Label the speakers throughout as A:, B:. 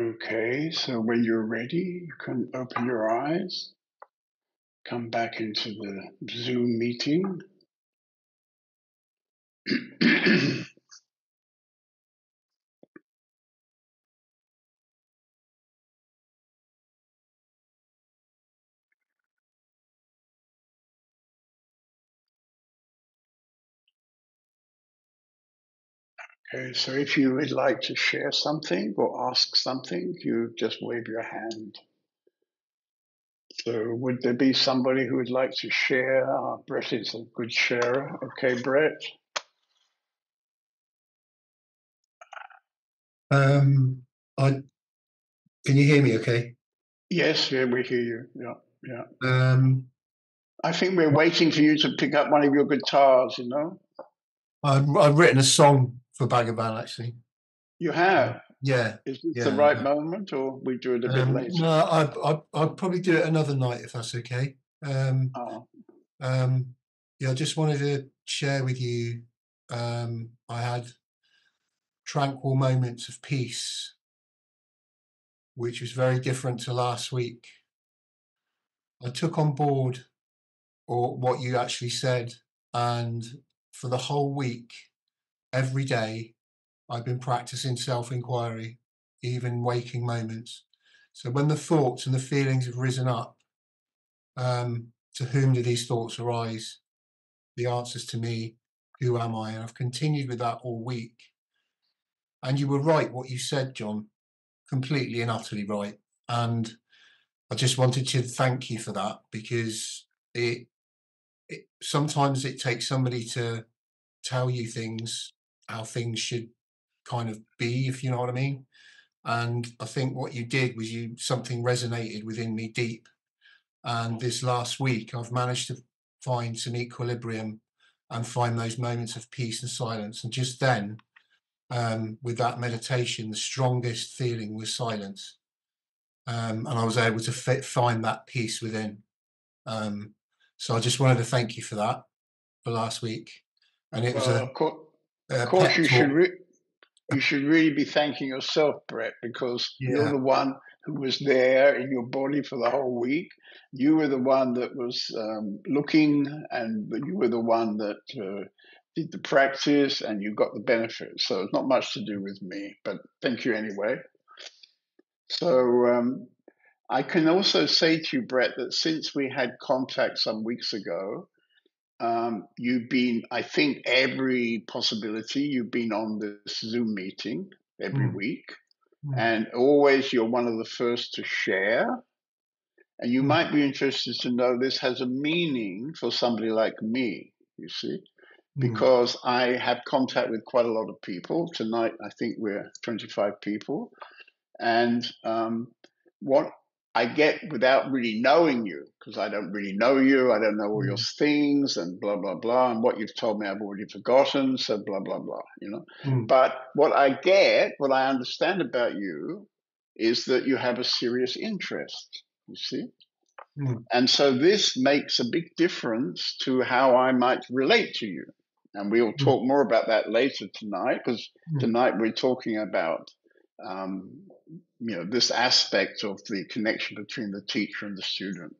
A: Okay, so when you're ready, you can open your eyes, come back into the Zoom meeting. okay, so if you would like to share something or ask something, you just wave your hand. So would there be somebody who would like to share? Uh, Brett is a good sharer. Okay, Brett.
B: Um, I can you hear me? Okay.
A: Yes, yeah, we hear you. Yeah, yeah.
B: Um,
A: I think we're waiting for you to pick up one of your guitars. You know,
B: I've, I've written a song for Bhagavan actually.
A: you have.
B: Yeah.
A: Is this
B: Yeah,
A: the right
B: yeah.
A: moment, or we do it a bit
B: Um,
A: later?
B: no, I, I I'll probably do it another night if that's okay. Um,
A: Oh,
B: um, yeah, I just wanted to share with you. Um, I had tranquil moments of peace, which was very different to last week. I took on board or what you actually said, and for the whole week, every day, I've been practicing self inquiry, even waking moments. So when the thoughts and the feelings have risen up, um, to whom do these thoughts arise? The answers to me, who am I? And I've continued with that all week. And you were right, what you said, John, completely and utterly right. And I just wanted to thank you for that because it, it sometimes it takes somebody to tell you things, how things should kind of be, if you know what I mean. And I think what you did was you something resonated within me deep. And this last week, I've managed to find some equilibrium and find those moments of peace and silence. And just then, um, with that meditation, the strongest feeling was silence. Um, and I was able to fit, find that peace within. Um, so I just wanted to thank you for that for last week. And it was a,
A: of course,
B: a
A: of course you should re- you should really be thanking yourself, Brett, because you're the one who was there in your body for the whole week. You were the one that was um, looking, and you were the one that uh, did the practice, and you got the benefit. So it's not much to do with me, but thank you anyway. So um, I can also say to you, Brett, that since we had contact some weeks ago, um, you've been, I think, every possibility, you've been on this Zoom meeting every
B: Mm.
A: week,
B: Mm.
A: and always you're one of the first to share. And you
B: Mm.
A: might be interested to know this has a meaning for somebody like me, you see,
B: Mm.
A: because I have contact with quite a lot of people. Tonight, I think we're 25 people. And um, what I get without really knowing you, because I don't really know you, I don't know all your things and blah, blah, blah. And what you've told me, I've already forgotten. So blah, blah, blah, you know.
B: Mm.
A: But what I get, what I understand about you is that you have a serious interest, you see.
B: Mm.
A: And so this makes a big difference to how I might relate to you. And we'll
B: Mm.
A: talk more about that later tonight, because
B: Mm.
A: tonight we're talking about, um, you know, this aspect of the connection between the teacher and the student.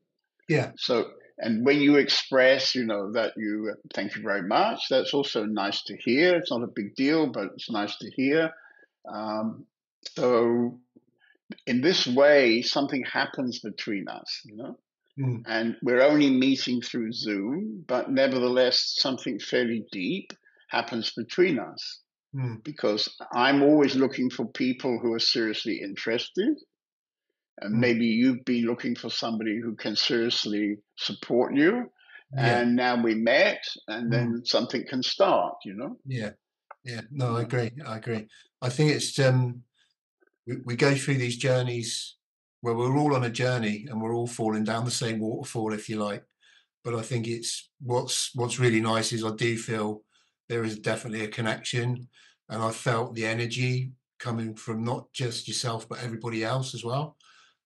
B: Yeah.
A: So, and when you express, you know, that you thank you very much, that's also nice to hear. It's not a big deal, but it's nice to hear. Um, so, in this way, something happens between us, you know,
B: Mm.
A: and we're only meeting through Zoom, but nevertheless, something fairly deep happens between us
B: Mm.
A: because I'm always looking for people who are seriously interested. And
B: Mm.
A: maybe you've been looking for somebody who can seriously support you.
B: Yeah.
A: And now we met, and
B: Mm.
A: then something can start, you know?
B: Yeah. Yeah. No, I agree. I agree. I think it's um we, we go through these journeys where we're all on a journey and we're all falling down the same waterfall, if you like. But I think it's what's what's really nice is I do feel there is definitely a connection, and I felt the energy coming from not just yourself but everybody else as well.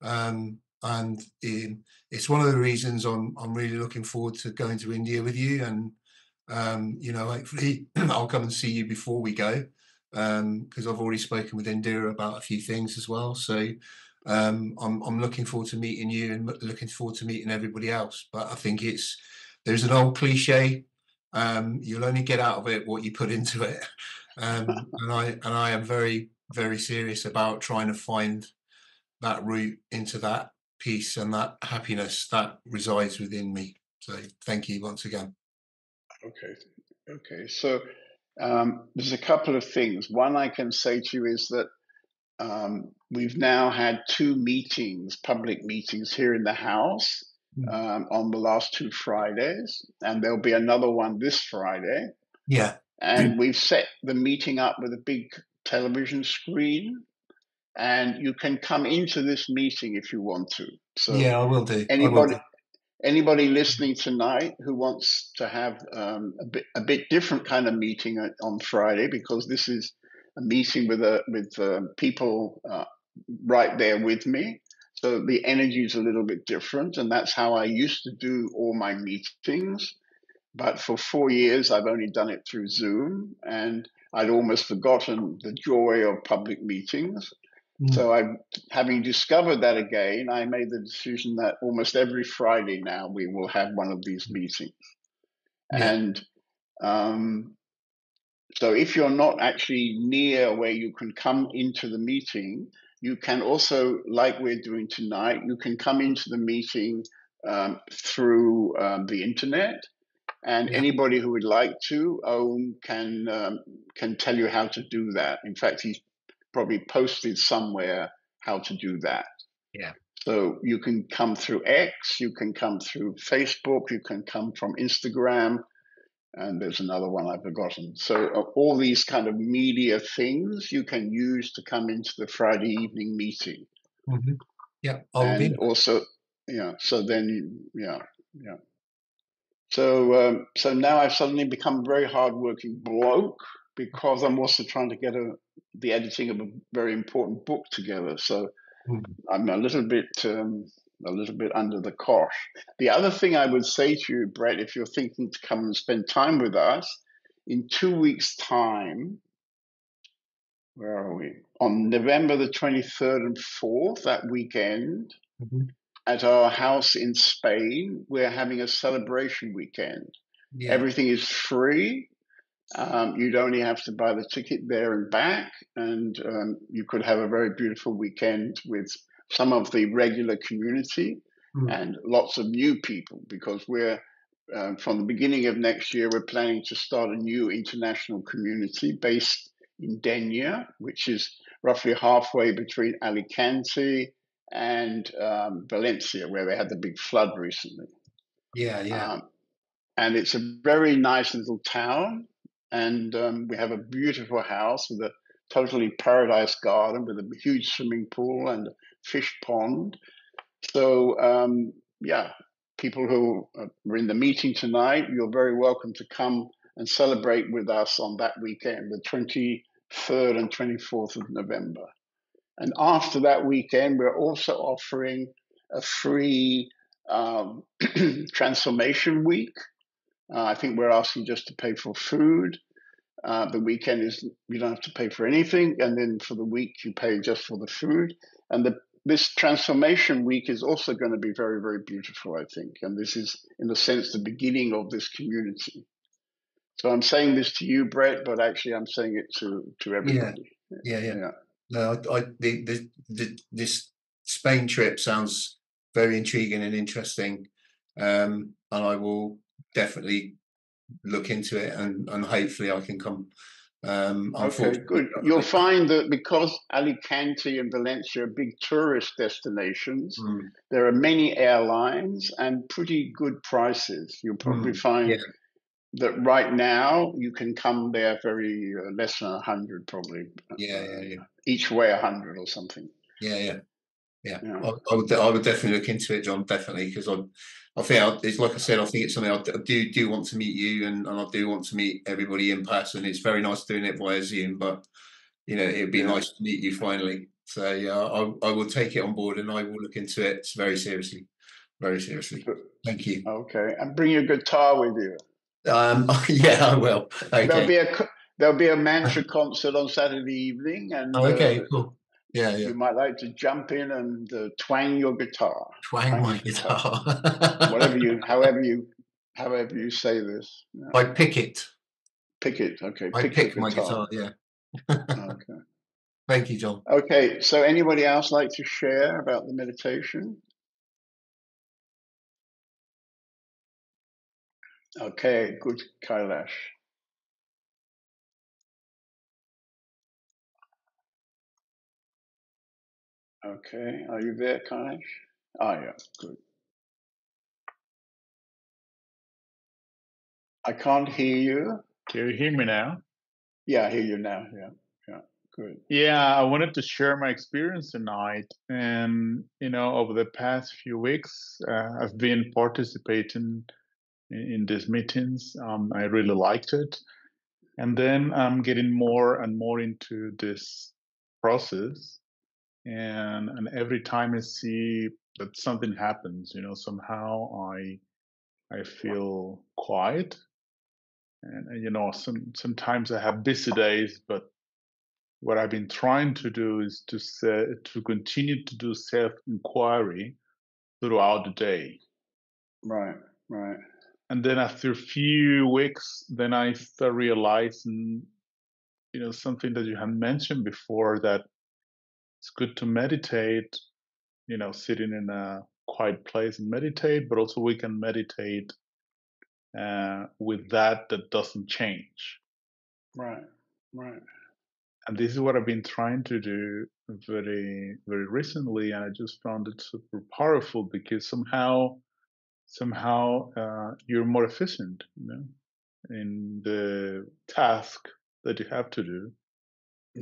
B: Um, and it's one of the reasons I'm I'm really looking forward to going to India with you, and um, you know, hopefully I'll come and see you before we go. because um, I've already spoken with Indira about a few things as well. So um, I'm I'm looking forward to meeting you and looking forward to meeting everybody else. But I think it's there's an old cliche. Um, you'll only get out of it what you put into it, um, and I and I am very very serious about trying to find that route into that peace and that happiness that resides within me. So thank you once again.
A: Okay, okay. So um, there's a couple of things. One I can say to you is that um, we've now had two meetings, public meetings here in the House. Um, on the last two Fridays, and there'll be another one this Friday.
B: Yeah.
A: And we've set the meeting up with a big television screen, and you can come into this meeting if you want to.
B: So yeah, I will do.
A: Anybody,
B: will do.
A: anybody listening tonight who wants to have um, a bit a bit different kind of meeting on Friday, because this is a meeting with a with uh, people uh, right there with me. So the energy is a little bit different, and that's how I used to do all my meetings. But for four years, I've only done it through Zoom, and I'd almost forgotten the joy of public meetings. Mm. So I, having discovered that again, I made the decision that almost every Friday now we will have one of these meetings. Yeah. And um, so if you're not actually near where you can come into the meeting, you can also, like we're doing tonight, you can come into the meeting um, through um, the internet. And yeah. anybody who would like to own can um, can tell you how to do that. In fact, he's probably posted somewhere how to do that.
B: Yeah.
A: So you can come through X, you can come through Facebook, you can come from Instagram, and there's another one I've forgotten. So uh, all these kind of media things you can use to come into the Friday evening meeting.
B: Mm-hmm. Yeah,
A: I'll and also, yeah. So then, yeah, yeah. So um, so now I've suddenly become a very hardworking bloke because I'm also trying to get a, the editing of a very important book together. So mm. I'm a little bit um, a little bit under the cosh. The other thing I would say to you, Brett, if you're thinking to come and spend time with us, in two weeks' time, where are we? On November the 23rd and 4th, that weekend, mm-hmm. at our house in Spain, we're having a celebration weekend. Yeah. Everything is free. Um, you'd only have to buy the ticket there and back, and um, you could have a very beautiful weekend with some of the regular community mm. and lots of new people because we're um, from the beginning of next year, we're planning to start a new international community based in Denia, which is roughly halfway between Alicante and um, Valencia, where they had the big flood recently.
B: Yeah, yeah. Um,
A: and it's a very nice little town and um, we have a beautiful house with a totally paradise garden with a huge swimming pool and fish pond. So um, yeah, people who are in the meeting tonight, you're very welcome to come and celebrate with us on that weekend, the 23rd and 24th of November. And after that weekend, we're also offering a free um, transformation week uh, I think we're asking just to pay for food. Uh, the weekend is you don't have to pay for anything, and then for the week you pay just for the food. And the, this transformation week is also going to be very, very beautiful, I think. And this is, in a sense, the beginning of this community. So I'm saying this to you, Brett, but actually I'm saying it to to everybody.
B: Yeah, yeah, yeah. yeah. No, I, I the, the, the, this Spain trip sounds very intriguing and interesting, um, and I will definitely look into it and, and hopefully I can come. Um,
A: okay, good. You'll find that because Alicante and Valencia are big tourist destinations, mm. there are many airlines and pretty good prices. You'll probably mm, find that right now you can come there very uh, less than a hundred, probably.
B: Yeah, yeah, yeah.
A: Each way a hundred or something.
B: Yeah, yeah, yeah. yeah. I, I, would, I would definitely look into it, John. Definitely, because I'm I think it's like I said. I think it's something I do do want to meet you, and, and I do want to meet everybody in person. It's very nice doing it via Zoom, but you know it'd be yeah. nice to meet you finally. So yeah, I, I will take it on board, and I will look into it very seriously, very seriously. Thank you.
A: Okay, and bring your guitar with you.
B: Um, yeah, I will. Okay.
A: There'll be a there'll be a mantra concert on Saturday evening, and
B: oh, okay, uh, cool. Yeah, yeah.
A: You might like to jump in and uh, twang your guitar.
B: Twang, twang my guitar.
A: guitar. Whatever you, however you, however you say this.
B: I pick it.
A: Pick it. Okay.
B: I pick, pick my guitar. Yeah. okay. Thank you, John.
A: Okay. So, anybody else like to share about the meditation? Okay. Good, Kailash. Okay, are you there, Kailash? Ah, yeah, good. I can't hear you.
C: Can you hear me now?
A: Yeah, I hear you now. Yeah, yeah, good.
C: Yeah, I wanted to share my experience tonight. And, you know, over the past few weeks, uh, I've been participating in, in these meetings. Um, I really liked it. And then I'm getting more and more into this process and and every time I see that something happens, you know, somehow I I feel quiet, and, and you know, some sometimes I have busy days, but what I've been trying to do is to say, to continue to do self inquiry throughout the day.
A: Right, right.
C: And then after a few weeks, then I start realizing, you know, something that you had mentioned before that it's good to meditate, you know, sitting in a quiet place and meditate, but also we can meditate uh, with that that doesn't change.
A: Right, right.
C: And this is what I've been trying to do very, very recently, and I just found it super powerful because somehow, somehow uh, you're more efficient, you know, in the task that you have to do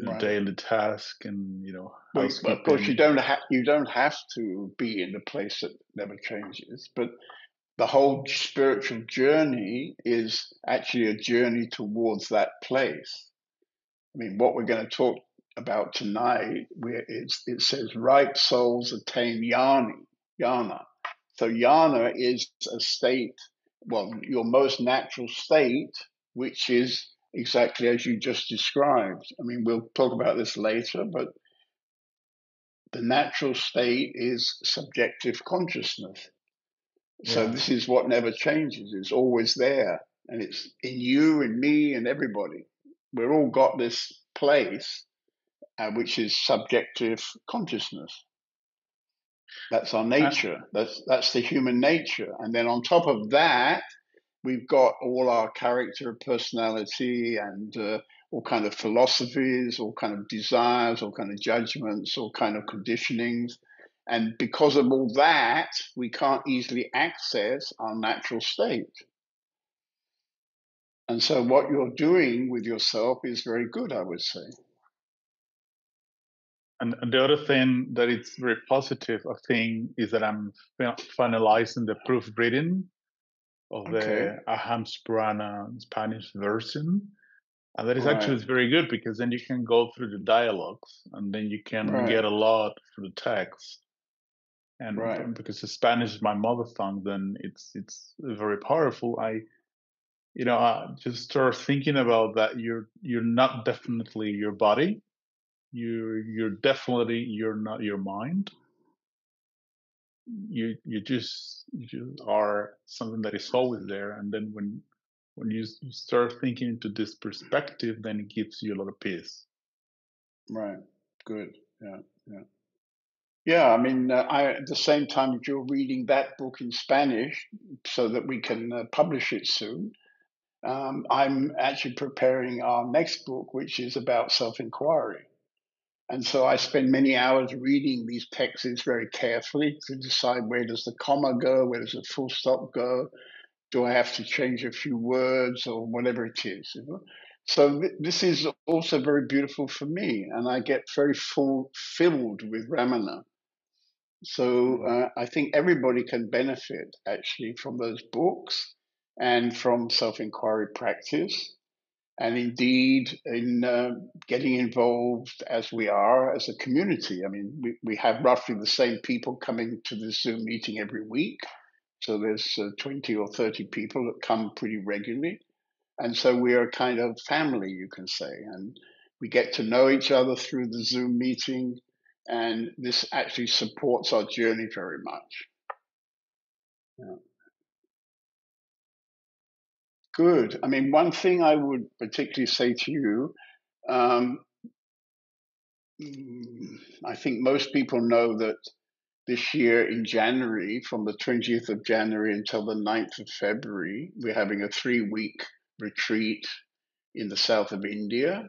C: right. daily task and you know
A: well, of course you don't have you don't have to be in a place that never changes but the whole spiritual journey is actually a journey towards that place i mean what we're going to talk about tonight where it's, it says ripe souls attain jnana jnana so jnana is a state well your most natural state which is exactly as you just described. I mean, we'll talk about this later, but the natural state is subjective consciousness. So yeah. this is what never changes. It's always there. And it's in you and me and everybody. We've all got this place, uh, which is subjective consciousness. That's our nature. That's that's the human nature. And then on top of that, we've got all our character, personality, and uh, all kind of philosophies, all kind of desires, all kind of judgments, all kind of conditionings. And because of all that, we can't easily access our natural state. And so, what you're doing with yourself is very good, I would say.
C: And, the other thing that it's very positive, I think, is that I'm finalizing the proofreading of okay. the Aham's Purana Spanish version. And that is right. actually very good because then you can go through the dialogues and then you can right. get a lot through the text. And right. because the Spanish is my mother tongue, then it's it's very powerful. I, you know, I just start thinking about that. You're you're not definitely your body. You you're definitely you're not your mind you you just you are something that is always there and then when when you, you start thinking into this perspective then it gives you a lot of peace.
A: Right. Good. Yeah yeah. Yeah i mean uh, i at the same time you're reading that book in spanish so that we can uh, publish it soon um, i'm actually preparing our next book which is about self-inquiry and so I spend many hours reading these texts very carefully to decide where does the comma go, where does the full stop go, do I have to change a few words or whatever it is. You know? So th- this is also very beautiful for me, and I get very full filled with Ramana. So uh, I think everybody can benefit actually from those books and from self inquiry practice and indeed in uh, getting involved as we are as a community. I mean, we, we have roughly the same people coming to the Zoom meeting every week. So there's uh, 20 or 30 people that come pretty regularly. and so we are a kind of family, you can say, and we get to know each other through the Zoom meeting, and this actually supports our journey very much. Yeah. Good. I mean, one thing I would particularly say to you, um, mm, I think most people know that this year in January, from the 20th of January until the 9th of February, we're having a three week retreat in the south of India,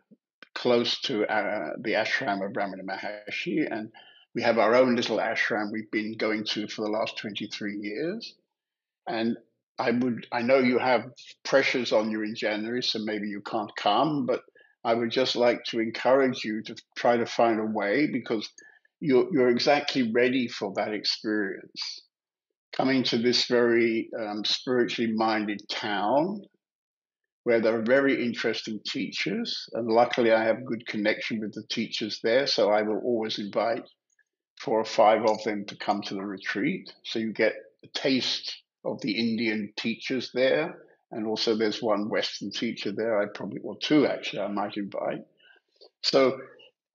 A: close to uh, the ashram of Ramana Maharshi. And we have our own little ashram we've been going to for the last 23 years. And I would, I know you have pressures on you in January, so maybe you can't come, but I would just like to encourage you to try to find a way because you're, you're exactly ready for that experience. Coming to this very um, spiritually minded town where there are very interesting teachers, and luckily I have good connection with the teachers there, so I will always invite four or five of them to come to the retreat. So you get a taste of the Indian teachers there, and also there's one Western teacher there. I probably, or two actually, I might invite. So,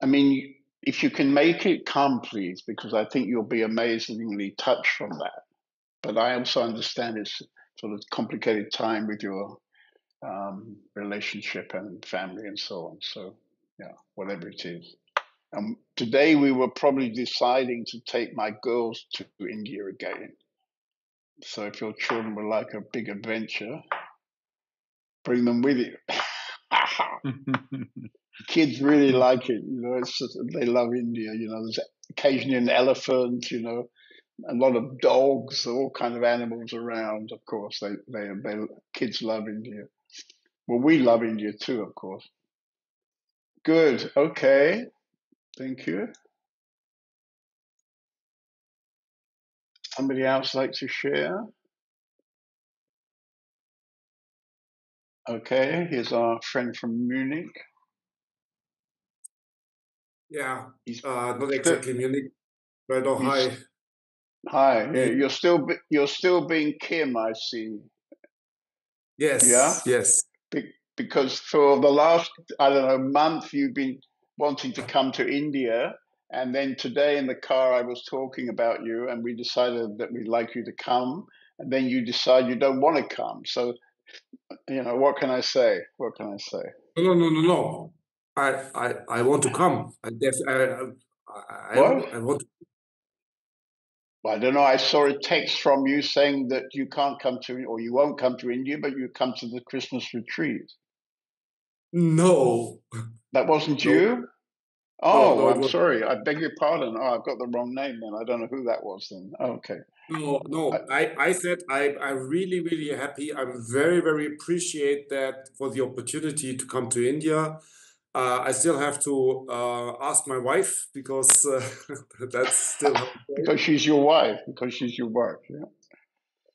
A: I mean, if you can make it, come please, because I think you'll be amazingly touched from that. But I also understand it's sort of complicated time with your um, relationship and family and so on. So, yeah, whatever it is. Um, today we were probably deciding to take my girls to India again. So if your children would like a big adventure, bring them with you. Kids really like it, you know. It's just, they love India, you know. There's occasionally an elephant, you know, a lot of dogs, all kind of animals around. Of course, they they, they kids love India. Well, we love India too, of course. Good. Okay. Thank you. Somebody else like to share? Okay, here's our friend from Munich.
D: Yeah, uh, not exactly Munich, but oh, hi.
A: Hi, yeah, you're still you're still being Kim, I see.
D: Yes. Yeah. Yes.
A: Be- because for the last I don't know month, you've been wanting to come to India, and then today in the car, I was talking about you, and we decided that we'd like you to come. And then you decide you don't want to come. So, you know, what can I say? What can I say?
D: No, no, no, no. I, I, I want to come. I, def- I, I, what? I, want. To...
A: Well, I don't know. I saw a text from you saying that you can't come to, or you won't come to India, but you come to the Christmas retreat.
D: No,
A: that wasn't no. you. Oh, no, I'm was... sorry. I beg your pardon. Oh, I've got the wrong name then. I don't know who that was then. okay.
D: No, no. I, I said I, I'm really, really happy. I'm very, very appreciate that for the opportunity to come to India. Uh, I still have to uh, ask my wife because uh, that's still
A: because she's your wife. Because she's your wife. Yeah.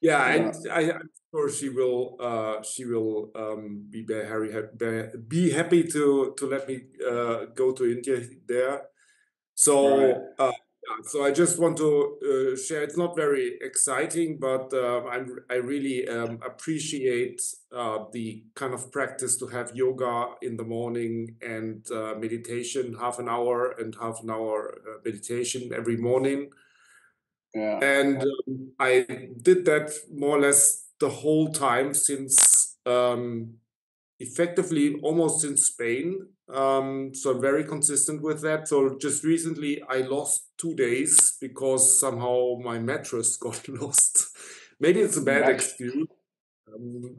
D: Yeah, yeah. and I, am sure she will. Uh, she will um, be very be happy to to let me uh, go to India there. So. Right. Uh, so I just want to uh, share. It's not very exciting, but uh, I'm, I really um, appreciate uh, the kind of practice to have yoga in the morning and uh, meditation, half an hour and half an hour uh, meditation every morning. Yeah. And um, I did that more or less the whole time since um, effectively almost in Spain. Um, so I'm very consistent with that. So just recently I lost two days because somehow my mattress got lost. Maybe it's a bad excuse. Um,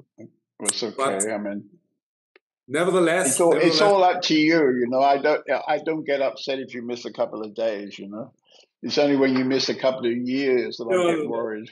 A: it's okay. I mean,
D: nevertheless,
A: it's all,
D: nevertheless,
A: it's all up to you. You know, I don't I don't get upset if you miss a couple of days. You know, it's only when you miss a couple of years that no, I get worried.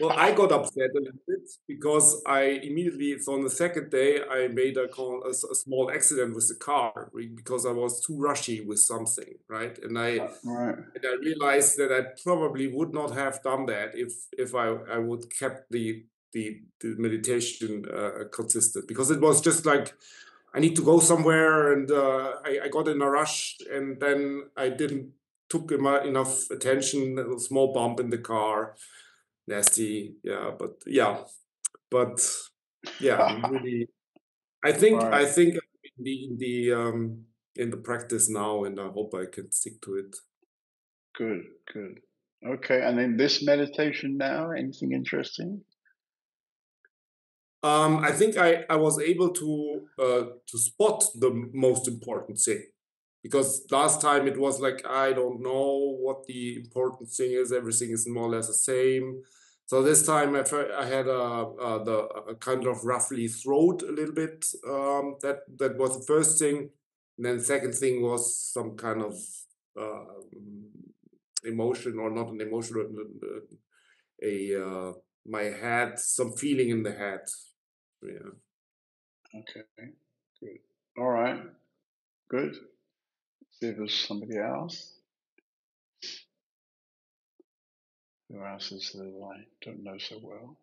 D: Well, I got upset a little bit because I immediately, so on the second day, I made a, a, a, small accident with the car because I was too rushy with something, right? And I right. and I realized that I probably would not have done that if if I, I would kept the the, the meditation uh, consistent because it was just like I need to go somewhere and uh, I, I got in a rush and then I didn't took enough attention, a small bump in the car nasty. Yeah, but yeah, but yeah, really. I think
A: Right.
D: I think in the in the um, in the practice now, and I hope I can stick to it.
A: Good, good. Okay, and in this meditation now, anything interesting?
D: Um, I think I, I was able to uh, to spot the most important thing because last time it was like I don't know what the important thing is. Everything is more or less the same. So this time I, I had a, a the a kind of roughly throat a little bit. Um, that that was the first thing. And then the second thing was some kind of uh, emotion or not an emotion, a uh, my head, some feeling in the head. Yeah.
A: Okay, good. All right, good. See if there's somebody else. Who else is there that I don't know so well?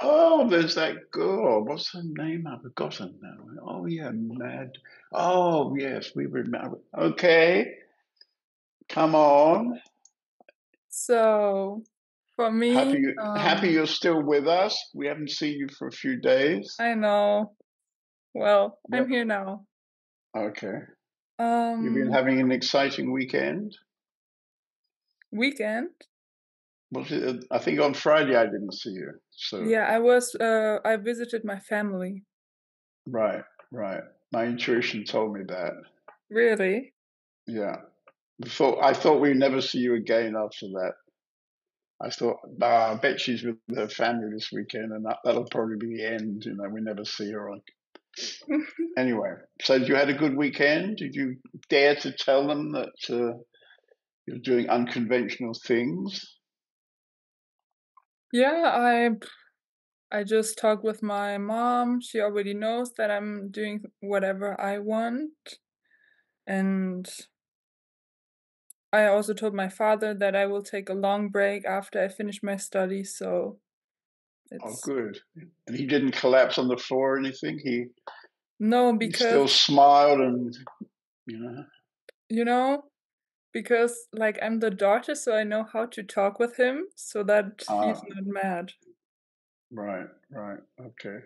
A: Oh, there's that girl. What's her name? I've forgotten now. Oh, yeah, Mad. Oh, yes, we remember. Okay, come on.
E: So for me,
A: Happy, you, happy
E: um,
A: you're still with us. We haven't seen you for a few days.
E: I know. Well,
A: Yep.
E: I'm here now.
A: Okay. You've been
E: Um,
A: having an exciting weekend.
E: weekend.
A: Was it? I think on Friday I didn't see you. So
E: Yeah, I was. Uh, I visited my family.
A: right, right. My intuition told me that.
E: Really?
A: Yeah. I thought I thought we'd never see you again after that. I thought, nah, I bet she's with her family this weekend, and that, that'll probably be the end. You know, we never see her. Anyway, so you had a good weekend. Did you dare to tell them that uh, you're doing unconventional things?
E: Yeah, I I just talked with my mom. She already knows that I'm doing whatever I want. And I also told my father that I will take a long break after I finish my studies. So
A: Oh,
E: it's
A: good. And he didn't collapse on the floor or anything. He
E: no, because
A: he still smiled and you know.
E: you know, because like I'm the daughter, so I know how to talk with him so that he's
A: Ah,
E: not mad.
A: right, right, okay.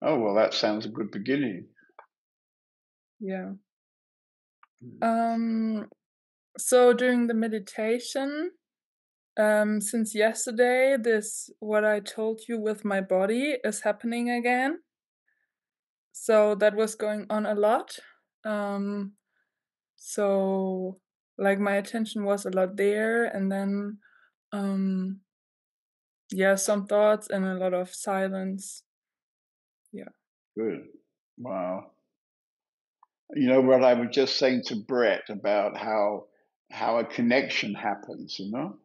A: Oh well, that sounds a good beginning.
E: Yeah.
A: Mm.
E: Um, so during the meditation, um, since yesterday, this what I told you with my body is happening again. So that was going on a lot. Um, so like my attention was a lot there, and then um, yeah, some thoughts and a lot of silence. Yeah.
A: Good. Wow. You know what I was just saying to Brett about how how a connection happens, you know?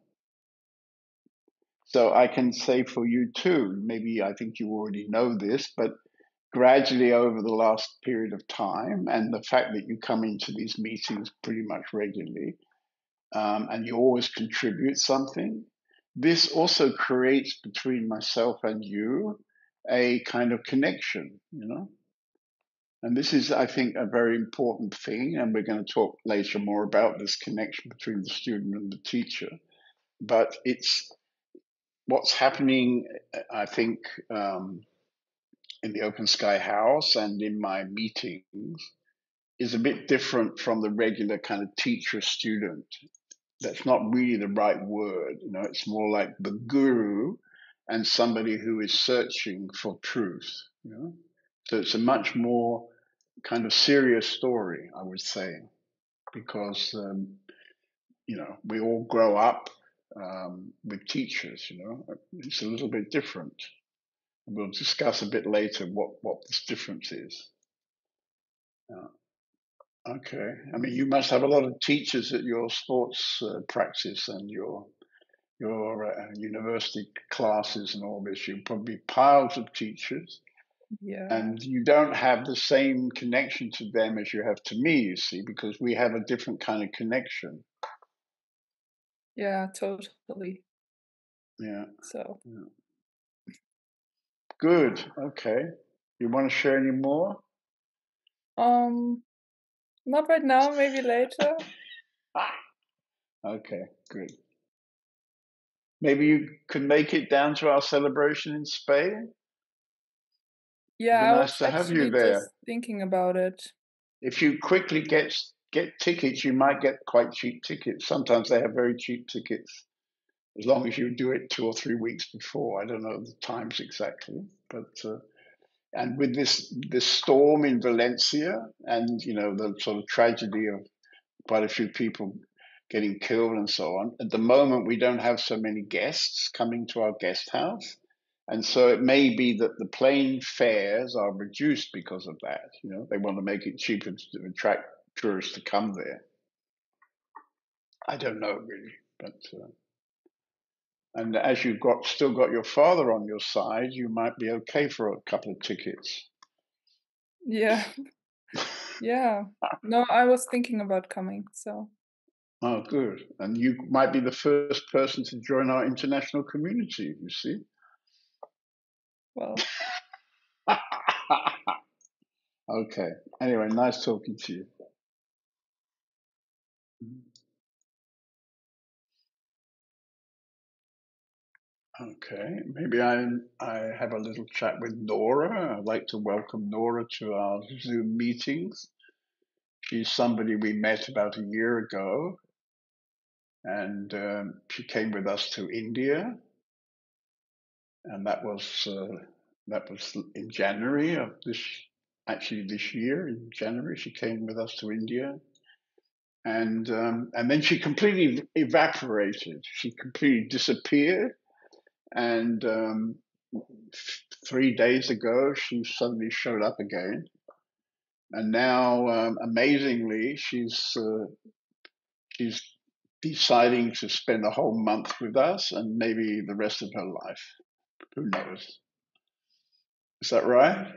A: So I can say for you too, maybe I think you already know this, but gradually over the last period of time, and the fact that you come into these meetings pretty much regularly, um, and you always contribute something, this also creates between myself and you a kind of connection, you know? And this is, I think, a very important thing. And we're going to talk later more about this connection between the student and the teacher. But it's what's happening, I think, um, in the Open Sky House and in my meetings is a bit different from the regular kind of teacher student. That's not really the right word. You know, it's more like the guru and somebody who is searching for truth. You know, so it's a much more kind of serious story, I would say, because um, you know we all grow up um, with teachers. You know, it's a little bit different. We'll discuss a bit later what what this difference is. Yeah. Okay. I mean, you must have a lot of teachers at your sports uh, practice and your your uh, university classes and all this. You probably piles of teachers
E: Yeah.
A: and you don't have the same connection to them as you have to me you see because we have a different kind of connection
E: Yeah, totally.
A: yeah,
E: So,
A: yeah. good okay you want to share any more
E: um, not right now, maybe later.
A: okay, good. Maybe you could make it down to our celebration in Spain.
E: Yeah, I was
A: nice to have you there.
E: just thinking about it.
A: If you quickly get get tickets, you might get quite cheap tickets. Sometimes they have very cheap tickets, as long as you do it two or three weeks before. I don't know the times exactly, but uh, and with this this storm in Valencia, and you know the sort of tragedy of quite a few people getting killed and so on. At the moment, we don't have so many guests coming to our guest house. And so it may be that the plane fares are reduced because of that. You know, they want to make it cheaper to attract tourists to come there. I don't know really, but uh, and as you've got still got your father on your side, you might be okay for a couple of tickets.
E: Yeah, yeah. No, I was thinking about coming, so
A: Oh, good. And you might be the first person to join our international community, you see.
E: Well,
A: okay. Anyway, nice talking to you. Okay, maybe I I have a little chat with Nora. I'd like to welcome Nora to our Zoom meetings. She's somebody we met about a year ago, and um, she came with us to India, and that was uh, that was in January of this actually this year in January. She came with us to India, and um, and then she completely evaporated. She completely disappeared and um, three days ago, she suddenly showed up again. And now, um, amazingly, she's uh, she's deciding to spend a whole month with us, and maybe the rest of her life. Who knows? Is that right?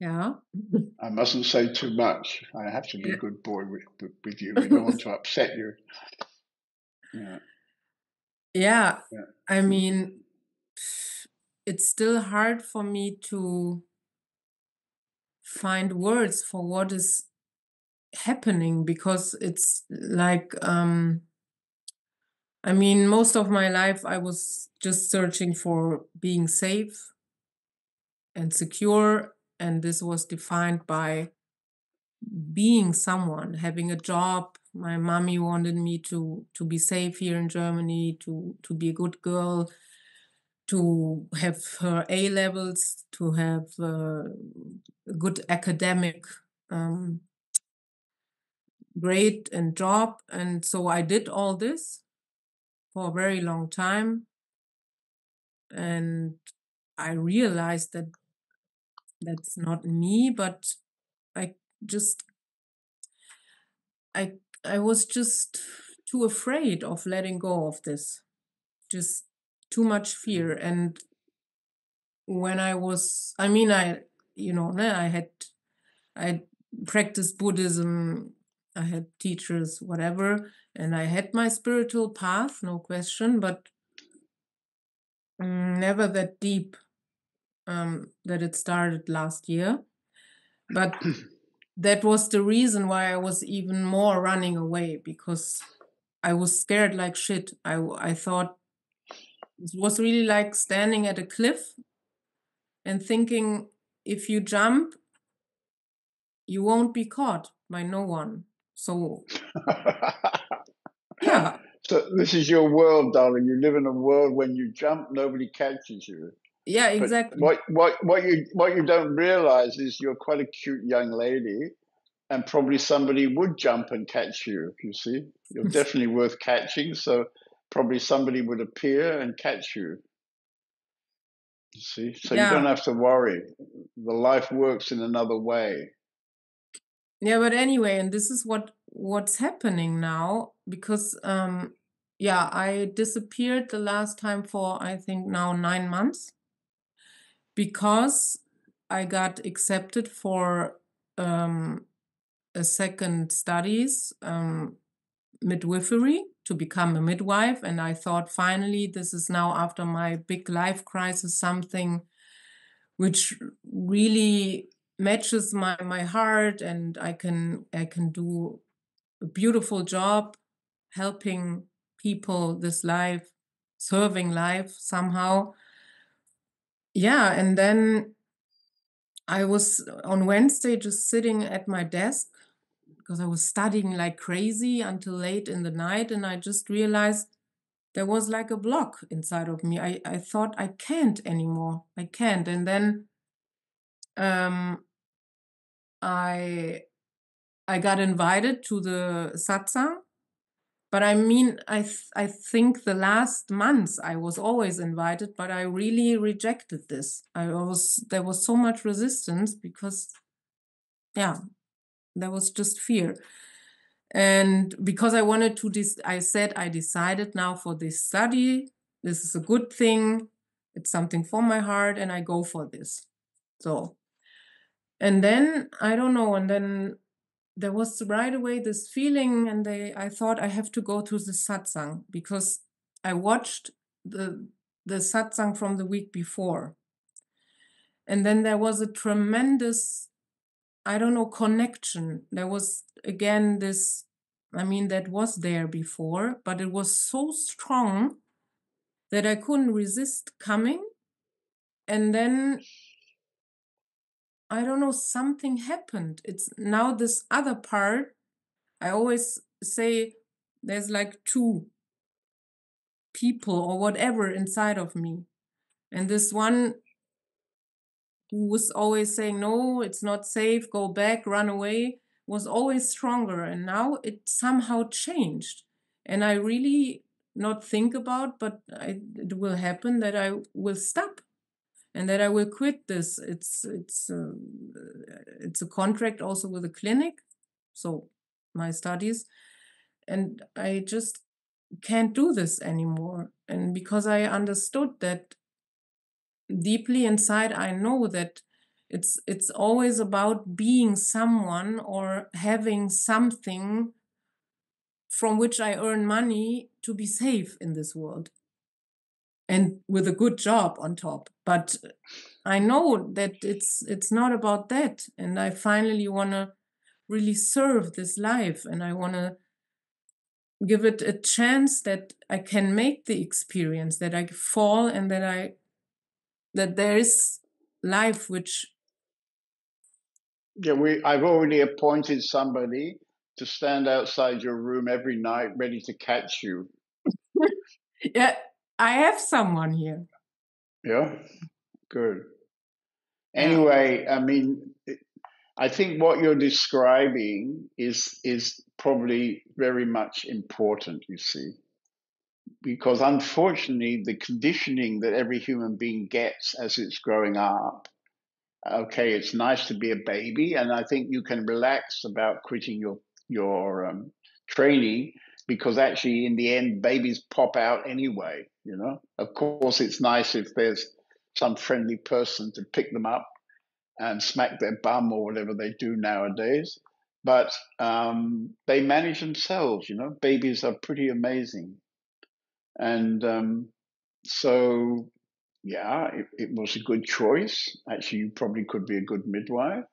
F: Yeah.
A: I mustn't say too much. I have to be a good boy with, with you. We don't want to upset you. Yeah.
F: Yeah.
A: Yeah.
F: I mean, it's still hard for me to find words for what is happening because it's like um I mean most of my life I was just searching for being safe and secure and this was defined by being someone having a job. My mommy wanted me to to be safe here in Germany to to be a good girl to have her A levels to have uh, a good academic um, grade and job. And so I did all this for a very long time and I realized that that's not me but I just I I was just too afraid of letting go of this just too much mm. fear and when I was I mean I you know I had I practiced Buddhism I had teachers whatever and I had my spiritual path no question but mm, never that deep um, that it started last year but that was the reason why I was even more running away because I was scared like shit. I, I thought it was really like standing at a cliff and thinking if you jump, you won't be caught by no one. So yeah,
A: so this is your world, darling. You live in a world when you jump, nobody catches you.
F: yeah,
A: But
F: exactly.
A: what what what you what you don't realize is you're quite a cute young lady, and probably somebody would jump and catch you. You see, you're definitely worth catching. So probably somebody would appear and catch you. You see, so you don't have to worry. The life works in another way.
F: Yeah, but anyway, and this is what what's happening now because um yeah, I disappeared the last time for I think now nine months because I got accepted for um, a second studies um, midwifery to become a midwife and i thought finally this is now after my big life crisis something which really matches my my heart and i can i can do a beautiful job helping people this life serving life somehow. Yeah and then i was on wednesday just sitting at my desk because i was studying like crazy until late in the night and i just realized there was like a block inside of me. I, I thought i can't anymore. I can't. And then um i i got invited to the satsang but i mean i th- i think the last months i was always invited but i really rejected this. I was there was so much resistance because yeah there was just fear. And because i wanted to dis- i said i decided now for this study. This is a good thing. It's something for my heart and i go for this. So and then i don't know and then there was right away this feeling and they i thought i have to go to the satsang because i watched the the satsang from the week before. And then there was a tremendous i don't know connection. There was again this i mean that was there before but it was so strong that i couldn't resist coming. And then I don't know, something happened. It's now this other part. I always say there's like two people or whatever inside of me. And this one who was always saying, no, it's not safe, go back, run away, was always stronger. And now it somehow changed. And I really not think about, but I, it will happen that I will stop and that I will quit this. It's it's uh, it's a contract also with a clinic, so my studies, and I just can't do this anymore. And because I understood that deeply inside, I know that it's it's always about being someone or having something from which I earn money to be safe in this world and with a good job on top. But i know that it's it's not about that. And i finally want to really serve this life. And i want to give it a chance that i can make the experience that i fall and that i that there is life which
A: yeah we i've already appointed somebody to stand outside your room every night ready to catch you.
F: Yeah I have someone here.
A: Yeah, good. Anyway, I mean, I think what you're describing is is probably very much important. You see, because unfortunately, the conditioning that every human being gets as it's growing up. Okay, it's nice to be a baby, and I think you can relax about quitting your your um, training because actually, in the end, babies pop out anyway. You know, of course, it's nice if there's some friendly person to pick them up and smack their bum or whatever they do nowadays. But um, they manage themselves. You know, babies are pretty amazing, and um, so yeah, it, it was a good choice. Actually, you probably could be a good midwife.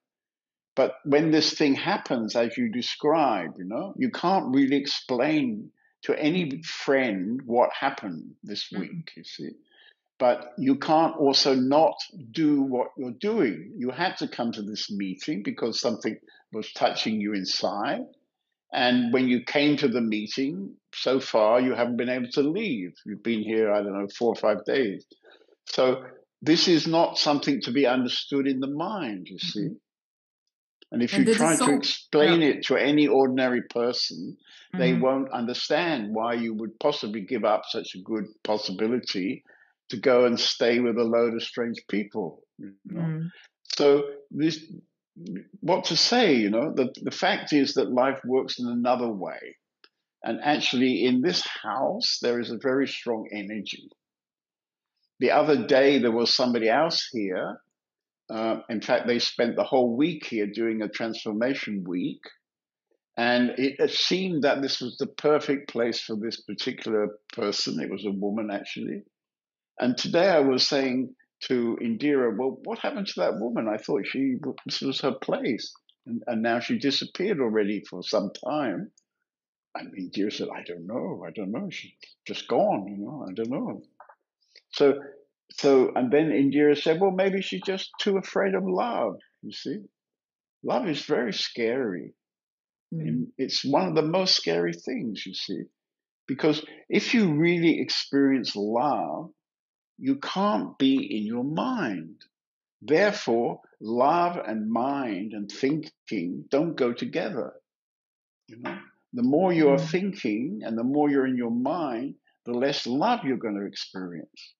A: But when this thing happens, as you describe, you know, you can't really explain to any friend what happened this mm-hmm. week, you see. But you can't also not do what you're doing. You had to come to this meeting because something was touching you inside. And when you came to the meeting, so far you haven't been able to leave. You've been here, I don't know, four or five days. So this is not something to be understood in the mind, you see. Mm-hmm. And if and you try so, to explain yeah. it to any ordinary person, mm-hmm. they won't understand why you would possibly give up such a good possibility to go and stay with a load of strange people. You know? mm. So this, what to say? You know, the the fact is that life works in another way, and actually, in this house, there is a very strong energy. The other day, there was somebody else here uh, in fact, they spent the whole week here doing a transformation week. And it, seemed that this was the perfect place for this particular person. It was a woman, actually. And today I was saying to Indira, well, what happened to that woman? I thought she this was her place. And, and now she disappeared already for some time. And Indira said, I don't know, I don't know. She's just gone, you know, I don't know. So, so, and then Indira said, well, maybe she's just too afraid of love, you see. Love is very scary.
F: Mm.
A: It's one of the most scary things, you see, because if you really experience love, you can't be in your mind. Therefore, love and mind and thinking don't go together. You know, the more you are
F: Mm.
A: thinking and the more you're in your mind, the less love you're going to experience.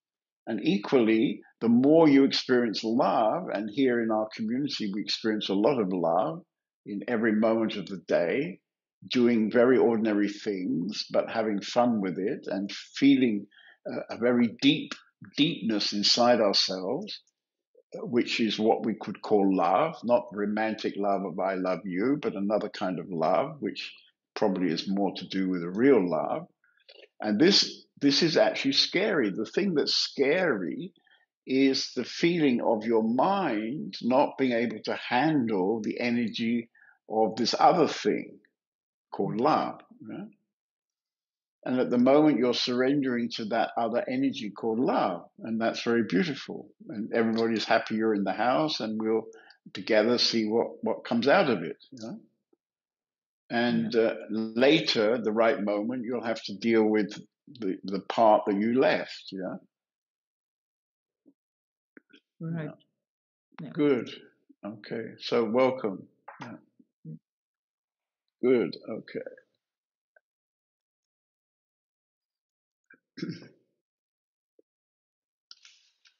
A: And equally, the more you experience love, and here in our community, we experience a lot of love in every moment of the day, doing very ordinary things, but having fun with it and feeling a, a very deep deepness inside ourselves, which is what we could call love, not romantic love of I love you, but another kind of love, which probably is more to do with a real love. And this this is actually scary. The thing that's scary is the feeling of your mind not being able to handle the energy of this other thing called love. right? And at the moment, you're surrendering to that other energy called love. And that's very beautiful. And everybody's happy you're in the house, and we'll together see what, what comes out of it. You know? And uh, later, the right moment, you'll have to deal with the, the part that you left. Yeah.
F: Right. Yeah.
A: Good. Okay. So welcome. Yeah. Good. Okay.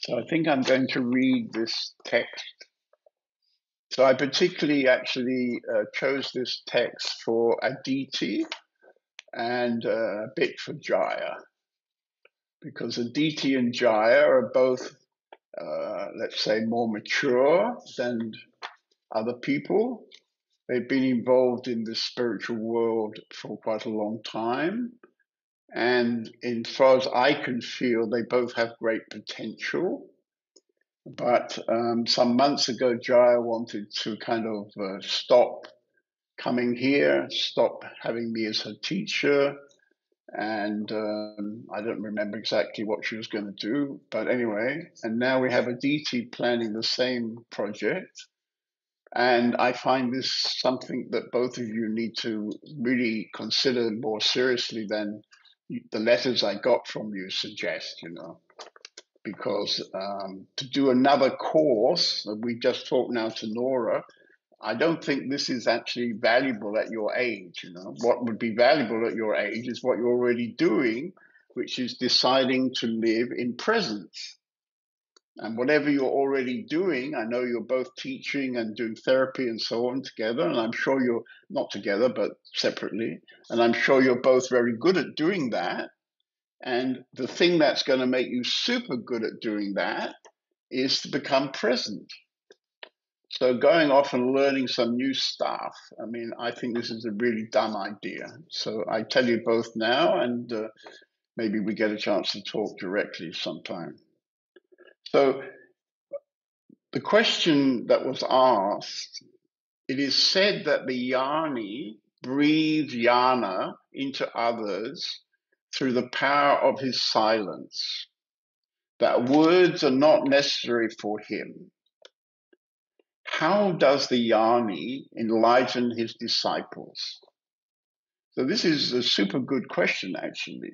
A: So I think I'm going to read this text. So I particularly actually uh, chose this text for Aditi and uh, a bit for Jaya, because Aditi and Jaya are both, uh, let's say, more mature than other people. They've been involved in the spiritual world for quite a long time. And in far as I can feel, they both have great potential. But um, some months ago, Jaya wanted to kind of uh, stop coming here, stop having me as her teacher. And um, I don't remember exactly what she was going to do. But anyway, and now we have Aditi planning the same project. And I find this something that both of you need to really consider more seriously than the letters I got from you suggest, you know. Because um, to do another course, we just talked now to Nora, I don't think this is actually valuable at your age, you know. What would be valuable at your age is what you're already doing, which is deciding to live in presence. And whatever you're already doing, I know you're both teaching and doing therapy and so on together, and I'm sure you're not together, but separately. And I'm sure you're both very good at doing that. And the thing that's going to make you super good at doing that is to become present. So going off and learning some new stuff, I mean, I think this is a really dumb idea. So I tell you both now, and uh, maybe we get a chance to talk directly sometime. So the question that was asked, it is said that the jnani breathes jnana into others through the power of his silence, that words are not necessary for him. How does the jnani enlighten his disciples? So, this is a super good question, actually.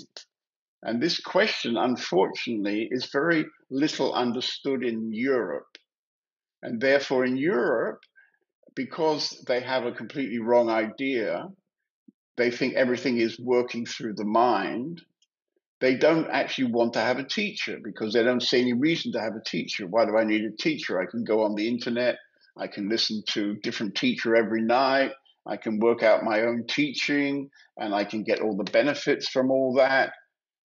A: And this question, unfortunately, is very little understood in Europe. And therefore, in Europe, because they have a completely wrong idea, they think everything is working through the mind. They don't actually want to have a teacher because they don't see any reason to have a teacher. Why do I need a teacher? I can go on the internet, I can listen to different teacher every night, I can work out my own teaching, and I can get all the benefits from all that.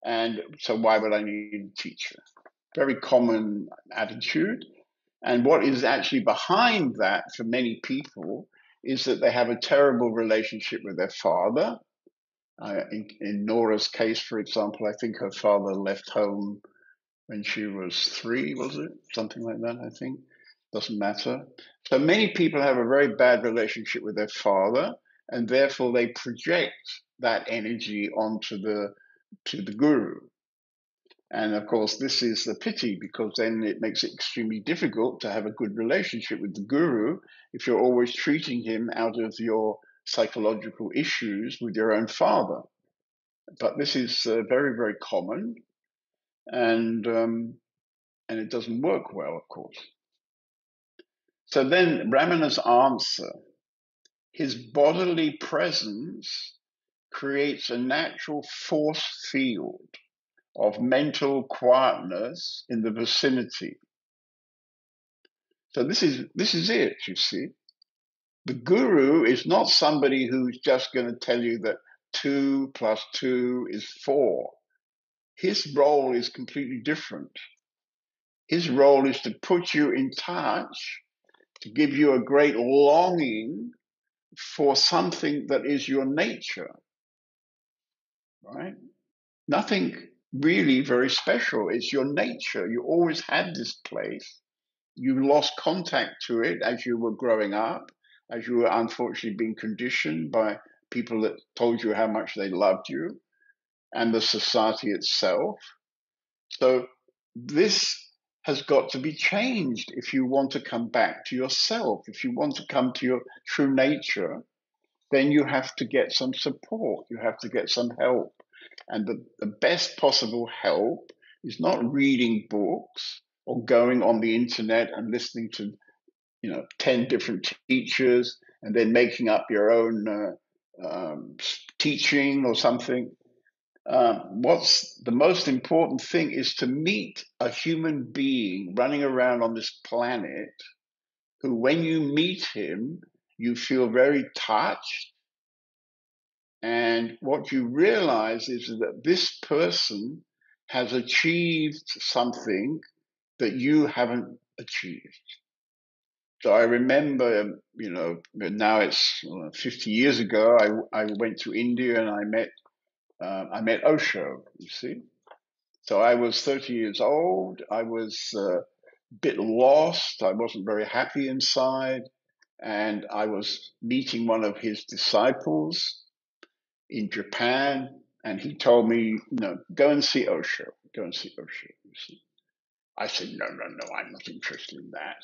A: And so, why would I need a teacher? Very common attitude. And what is actually behind that for many people is that they have a terrible relationship with their father. Uh, in, in Nora's case, for example, I think her father left home when she was three, was it? Something like that, I think. Doesn't matter. So many people have a very bad relationship with their father, and therefore they project that energy onto the to the guru. And of course, this is a pity because then it makes it extremely difficult to have a good relationship with the guru if you're always treating him out of your psychological issues with your own father. But this is uh, very, very common, and um, and it doesn't work well, of course. So then Ramana's answer, his bodily presence creates a natural force field of mental quietness in the vicinity. So this is this is it, you see. The guru is not somebody who's just going to tell you that two plus two is four. His role is completely different. His role is to put you in touch, to give you a great longing for something that is your nature. Right? Nothing really very special. It's your nature. You always had this place. You lost contact to it as you were growing up, as you were unfortunately being conditioned by people that told you how much they loved you and the society itself. So this has got to be changed if you want to come back to yourself, if you want to come to your true nature, then you have to get some support, you have to get some help. And the, the best possible help is not reading books or going on the internet and listening to, you know, 10 different teachers and then making up your own uh, um, teaching or something. Um, what's the most important thing is to meet a human being running around on this planet who, when you meet him, you feel very touched and what you realize is that this person has achieved something that you haven't achieved. So I remember, you know, now it's 50 years ago, I, I went to India and I met, uh, I met Osho, you see. So I was 30 years old. I was uh, a bit lost. I wasn't very happy inside. And I was meeting one of his disciples in Japan, and he told me, no, go and see Osho, go and see Osho. You see. I said, no, no, no, I'm not interested in that,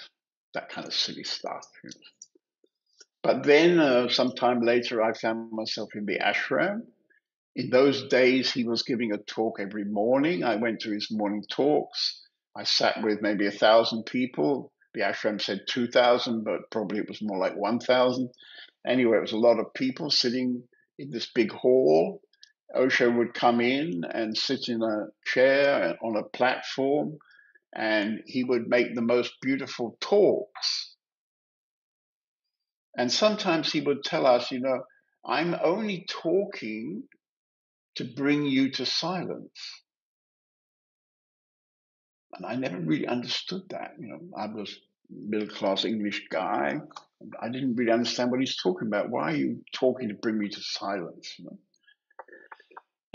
A: that kind of silly stuff. But then, uh, sometime later, I found myself in the ashram. In those days, he was giving a talk every morning. I went to his morning talks. I sat with maybe a thousand people. The ashram said 2,000, but probably it was more like 1,000. Anyway, it was a lot of people sitting in this big hall. Osho would come in and sit in a chair on a platform, and he would make the most beautiful talks. And sometimes he would tell us, you know, I'm only talking to bring you to silence. And I never really understood that. You know, I was middle class English guy. I didn't really understand what he's talking about. Why are you talking to bring me to silence? You know?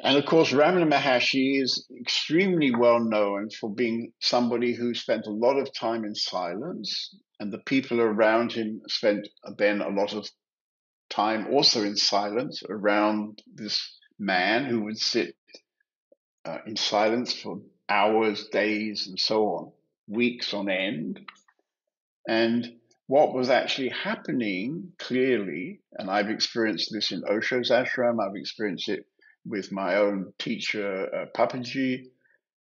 A: And of course, Ramana Maharshi is extremely well known for being somebody who spent a lot of time in silence, and the people around him spent then a lot of time also in silence around this man who would sit uh, in silence for hours, days, and so on, weeks on end. And what was actually happening clearly, and I've experienced this in Osho's ashram, I've experienced it with my own teacher, uh, Papaji,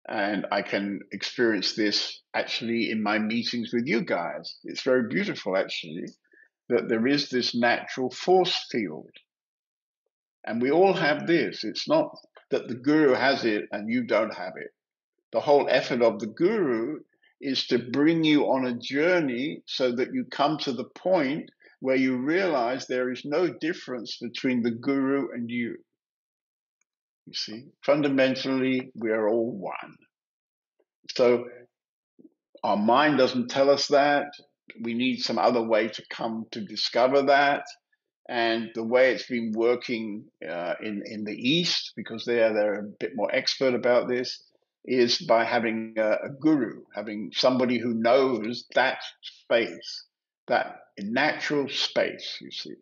A: and I can experience this actually in my meetings with you guys. It's very beautiful, actually, that there is this natural force field. And we all have this. It's not that the guru has it and you don't have it. The whole effort of the guru is to bring you on a journey so that you come to the point where you realize there is no difference between the guru and you. You see, fundamentally, we are all one. So our mind doesn't tell us that. We need some other way to come to discover that. And the way it's been working uh, in in the East, because they're they're a bit more expert about this, is by having a, a guru, having somebody who knows that space, that natural space, you see.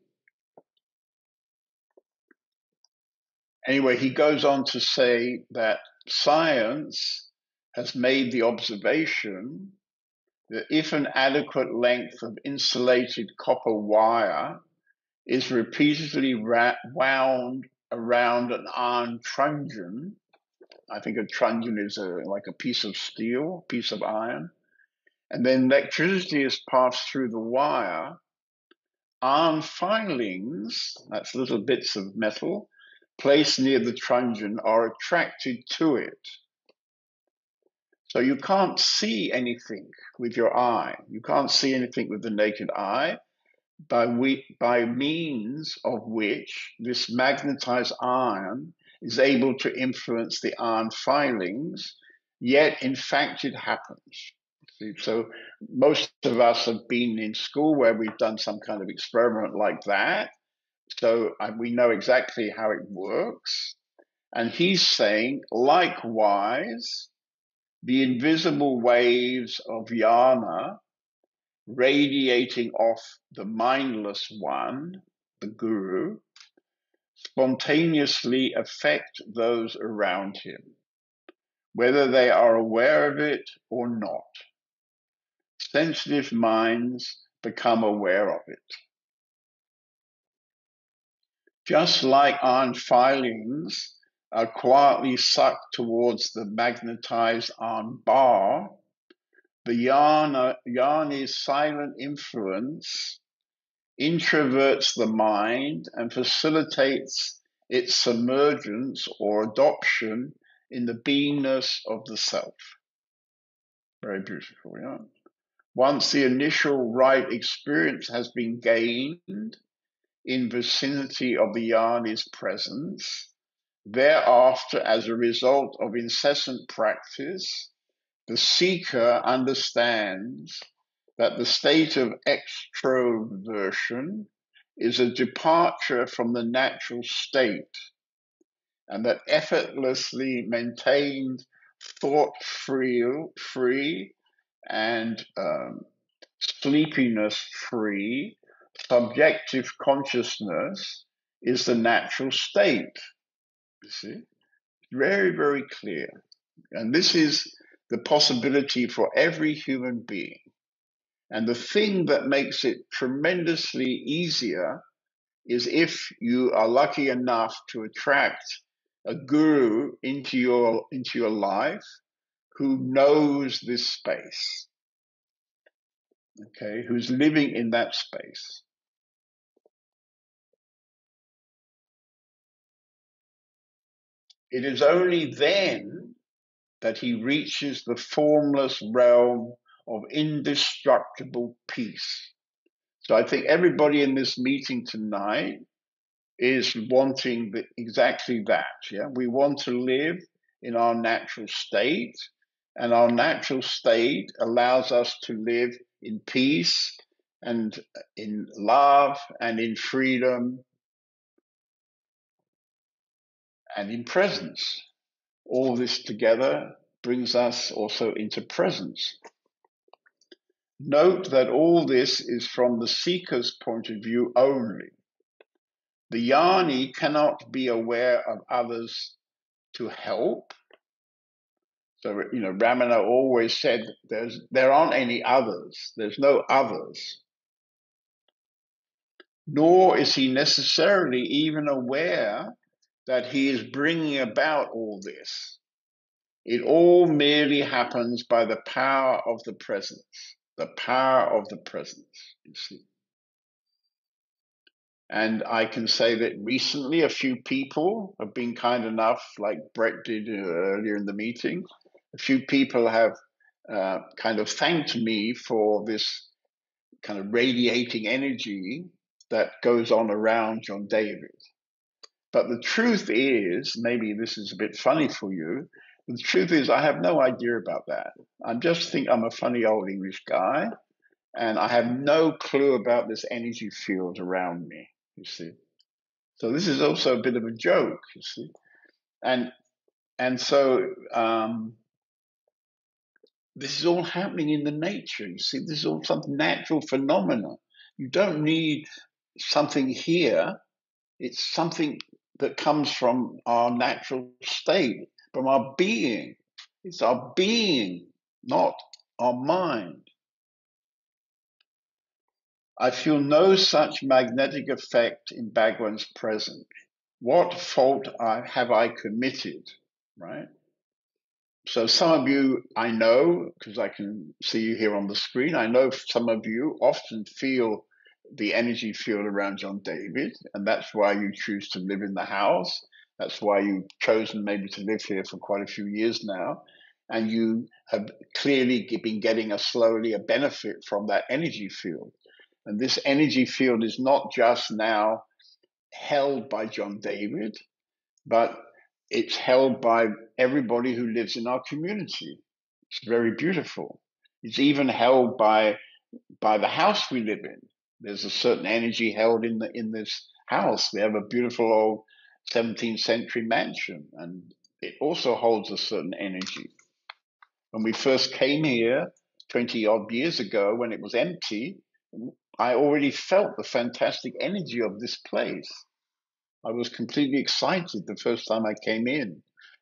A: anyway, he goes on to say that science has made the observation that if an adequate length of insulated copper wire is repeatedly ra- wound around an iron truncheon. I think a truncheon is a, like a piece of steel, a piece of iron, and then electricity is passed through the wire, iron filings, that's little bits of metal, placed near the truncheon are attracted to it. So you can't see anything with your eye. You can't see anything with the naked eye, by, we, by means of which this magnetized iron is able to influence the iron filings, yet in fact it happens. So most of us have been in school where we've done some kind of experiment like that. So we know exactly how it works. And he's saying, likewise, the invisible waves of jnana radiating off the mindless one, the guru, spontaneously affect those around him, whether they are aware of it or not. Sensitive minds become aware of it. Just like iron filings are quietly sucked towards the magnetized iron bar, the jnana, jnani's silent influence introverts the mind and facilitates its submergence or adoption in the beingness of the self. Very beautiful, yeah. Once the initial right experience has been gained in vicinity of the jnani's presence, thereafter, as a result of incessant practice, the seeker understands that the state of extroversion is a departure from the natural state, and that effortlessly maintained thought free, free and um, sleepiness free subjective consciousness is the natural state. You see? Very, very clear. And this is the possibility for every human being. And the thing that makes it tremendously easier is if you are lucky enough to attract a guru into your into your life who knows this space. Okay, who's living in that space. It is only then that he reaches the formless realm of indestructible peace. So I think everybody in this meeting tonight is wanting the, exactly that. Yeah, we want to live in our natural state, and our natural state allows us to live in peace and in love and in freedom and in presence. All this together brings us also into presence. Note that all this is from the seeker's point of view only. The jnani cannot be aware of others to help. So, you know, Ramana always said there's, there aren't any others, there's no others. Nor is he necessarily even aware that he is bringing about all this. It all merely happens by the power of the presence, the power of the presence, you see. And I can say that recently a few people have been kind enough, like Brett did uh, earlier in the meeting, a few people have uh, kind of thanked me for this kind of radiating energy that goes on around John David. But the truth is, maybe this is a bit funny for you. The truth is, I have no idea about that. I just think I'm a funny old English guy, and I have no clue about this energy field around me. You see, so this is also a bit of a joke. You see, and and so um, this is all happening in the nature. You see, this is all some natural phenomena. You don't need something here. It's something that comes from our natural state, from our being. It's our being, not our mind. I feel no such magnetic effect in Bhagwan's presence. What fault I, have I committed? Right? So, some of you I know, because I can see you here on the screen, I know some of you often feel the energy field around John David, and that's why you choose to live in the house. That's why you've chosen maybe to live here for quite a few years now. And you have clearly been getting a slowly a benefit from that energy field. And this energy field is not just now held by John David, but it's held by everybody who lives in our community. It's very beautiful. It's even held by by the house we live in. There's a certain energy held in the in this house. We have a beautiful old 17th century mansion, and it also holds a certain energy. When we first came here 20 odd years ago, when it was empty, I already felt the fantastic energy of this place. I was completely excited the first time I came in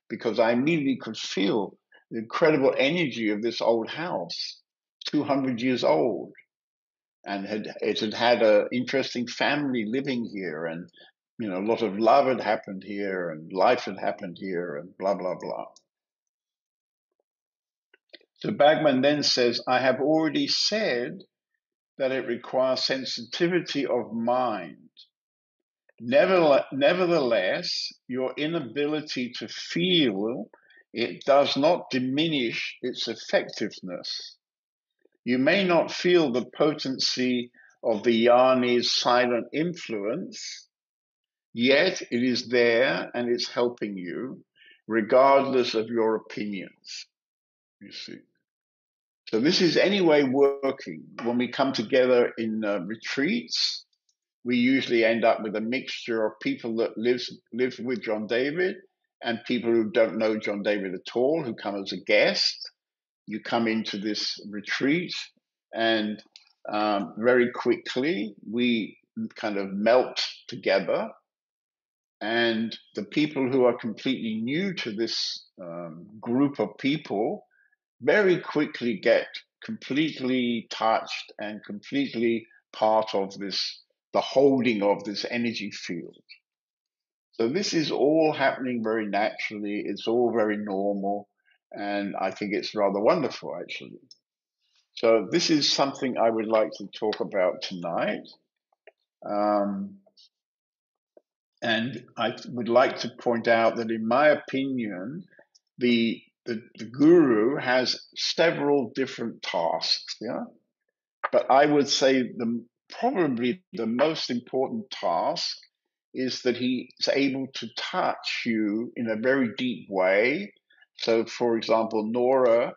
A: because I immediately could feel the incredible energy of this old house, 200 years old. And had, it had had an interesting family living here, and you know, a lot of love had happened here, and life had happened here, and blah, blah, blah. So Bhagwan then says, I have already said that it requires sensitivity of mind. Nevertheless, your inability to feel it does not diminish its effectiveness. You may not feel the potency of the jnani's silent influence, yet it is there and it's helping you, regardless of your opinions. You see. So this is anyway working. When we come together in uh, retreats, we usually end up with a mixture of people that lives live with John David and people who don't know John David at all, who come as a guest. You come into this retreat, and um, very quickly we kind of melt together. And the people who are completely new to this um, group of people very quickly get completely touched and completely part of this, the holding of this energy field. So this is all happening very naturally. It's all very normal. And I think it's rather wonderful, actually. So this is something I would like to talk about tonight. Um, and I would like to point out that, in my opinion, the the, the guru has several different tasks, yeah. But I would say the probably the most important task is that he is able to touch you in a very deep way. So, for example, Nora,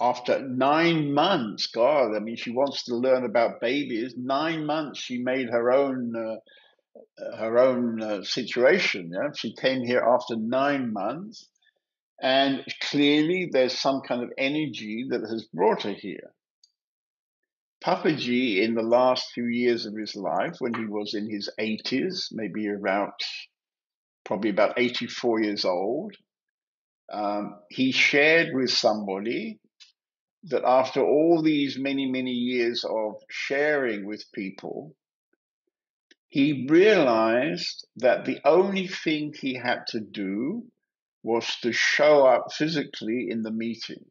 A: after nine months, God, I mean, she wants to learn about babies. Nine months, she made her own. Uh, her own uh, situation. Yeah? She came here after nine months, and clearly, there's some kind of energy that has brought her here. Papaji, in the last few years of his life, when he was in his 80s, maybe about probably about 84 years old, um, he shared with somebody that after all these many, many years of sharing with people, he realized that the only thing he had to do was to show up physically in the meeting.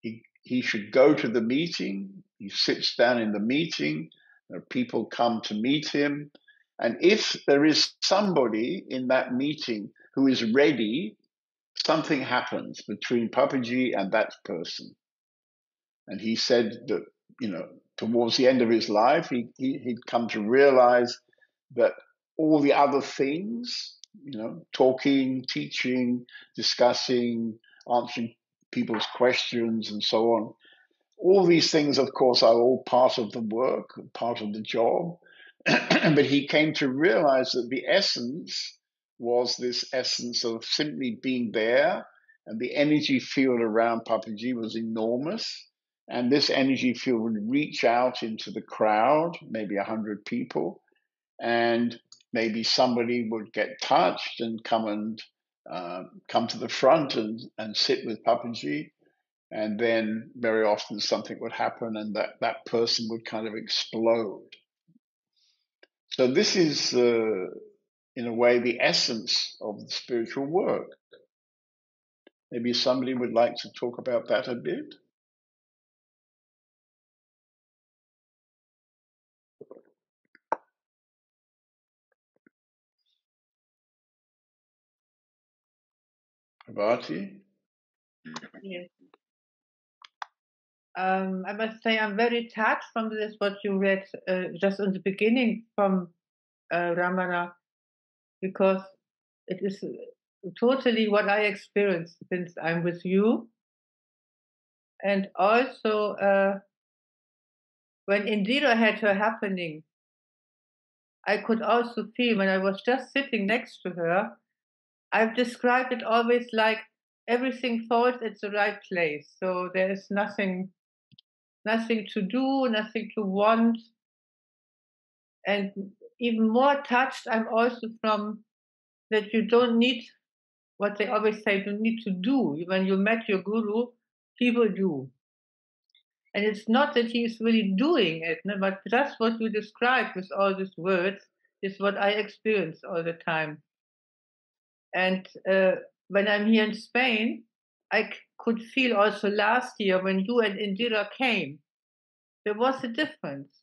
A: He, he should go to the meeting, he sits down in the meeting, people come to meet him. And if there is somebody in that meeting who is ready, something happens between Papaji and that person. And he said that, you know, towards the end of his life, he, he, he'd come to realize that all the other things you know, talking, teaching, discussing, answering people's questions, and so on. All these things, of course, are all part of the work, part of the job. but he came to realize that the essence was this essence of simply being there, and the energy field around Papaji was enormous. And this energy field would reach out into the crowd, maybe 100 people, and maybe somebody would get touched and come and uh, come to the front and, and sit with Papaji. And then very often something would happen and that, that person would kind of explode. So this is, uh, in a way, the essence of the spiritual work. Maybe somebody would like to talk about that a bit. Bhati?
G: Yes. Um, I must say I'm very touched from this what you read uh, just in the beginning from uh, Ramana, because it is totally what I experienced since I'm with you. And also, uh, when Indira had her happening, I could also feel when I was just sitting next to her, I've described it always like everything falls at the right place. So there is nothing, nothing to do, nothing to want. And even more touched, I'm also from that you don't need what they always say, you need to do. When you met your guru, people do. And it's not that he is really doing it, no, but just what you described with all these words is what I experience all the time. And uh, when I'm here in Spain, I c- could feel also last year when you and Indira came, there was a difference.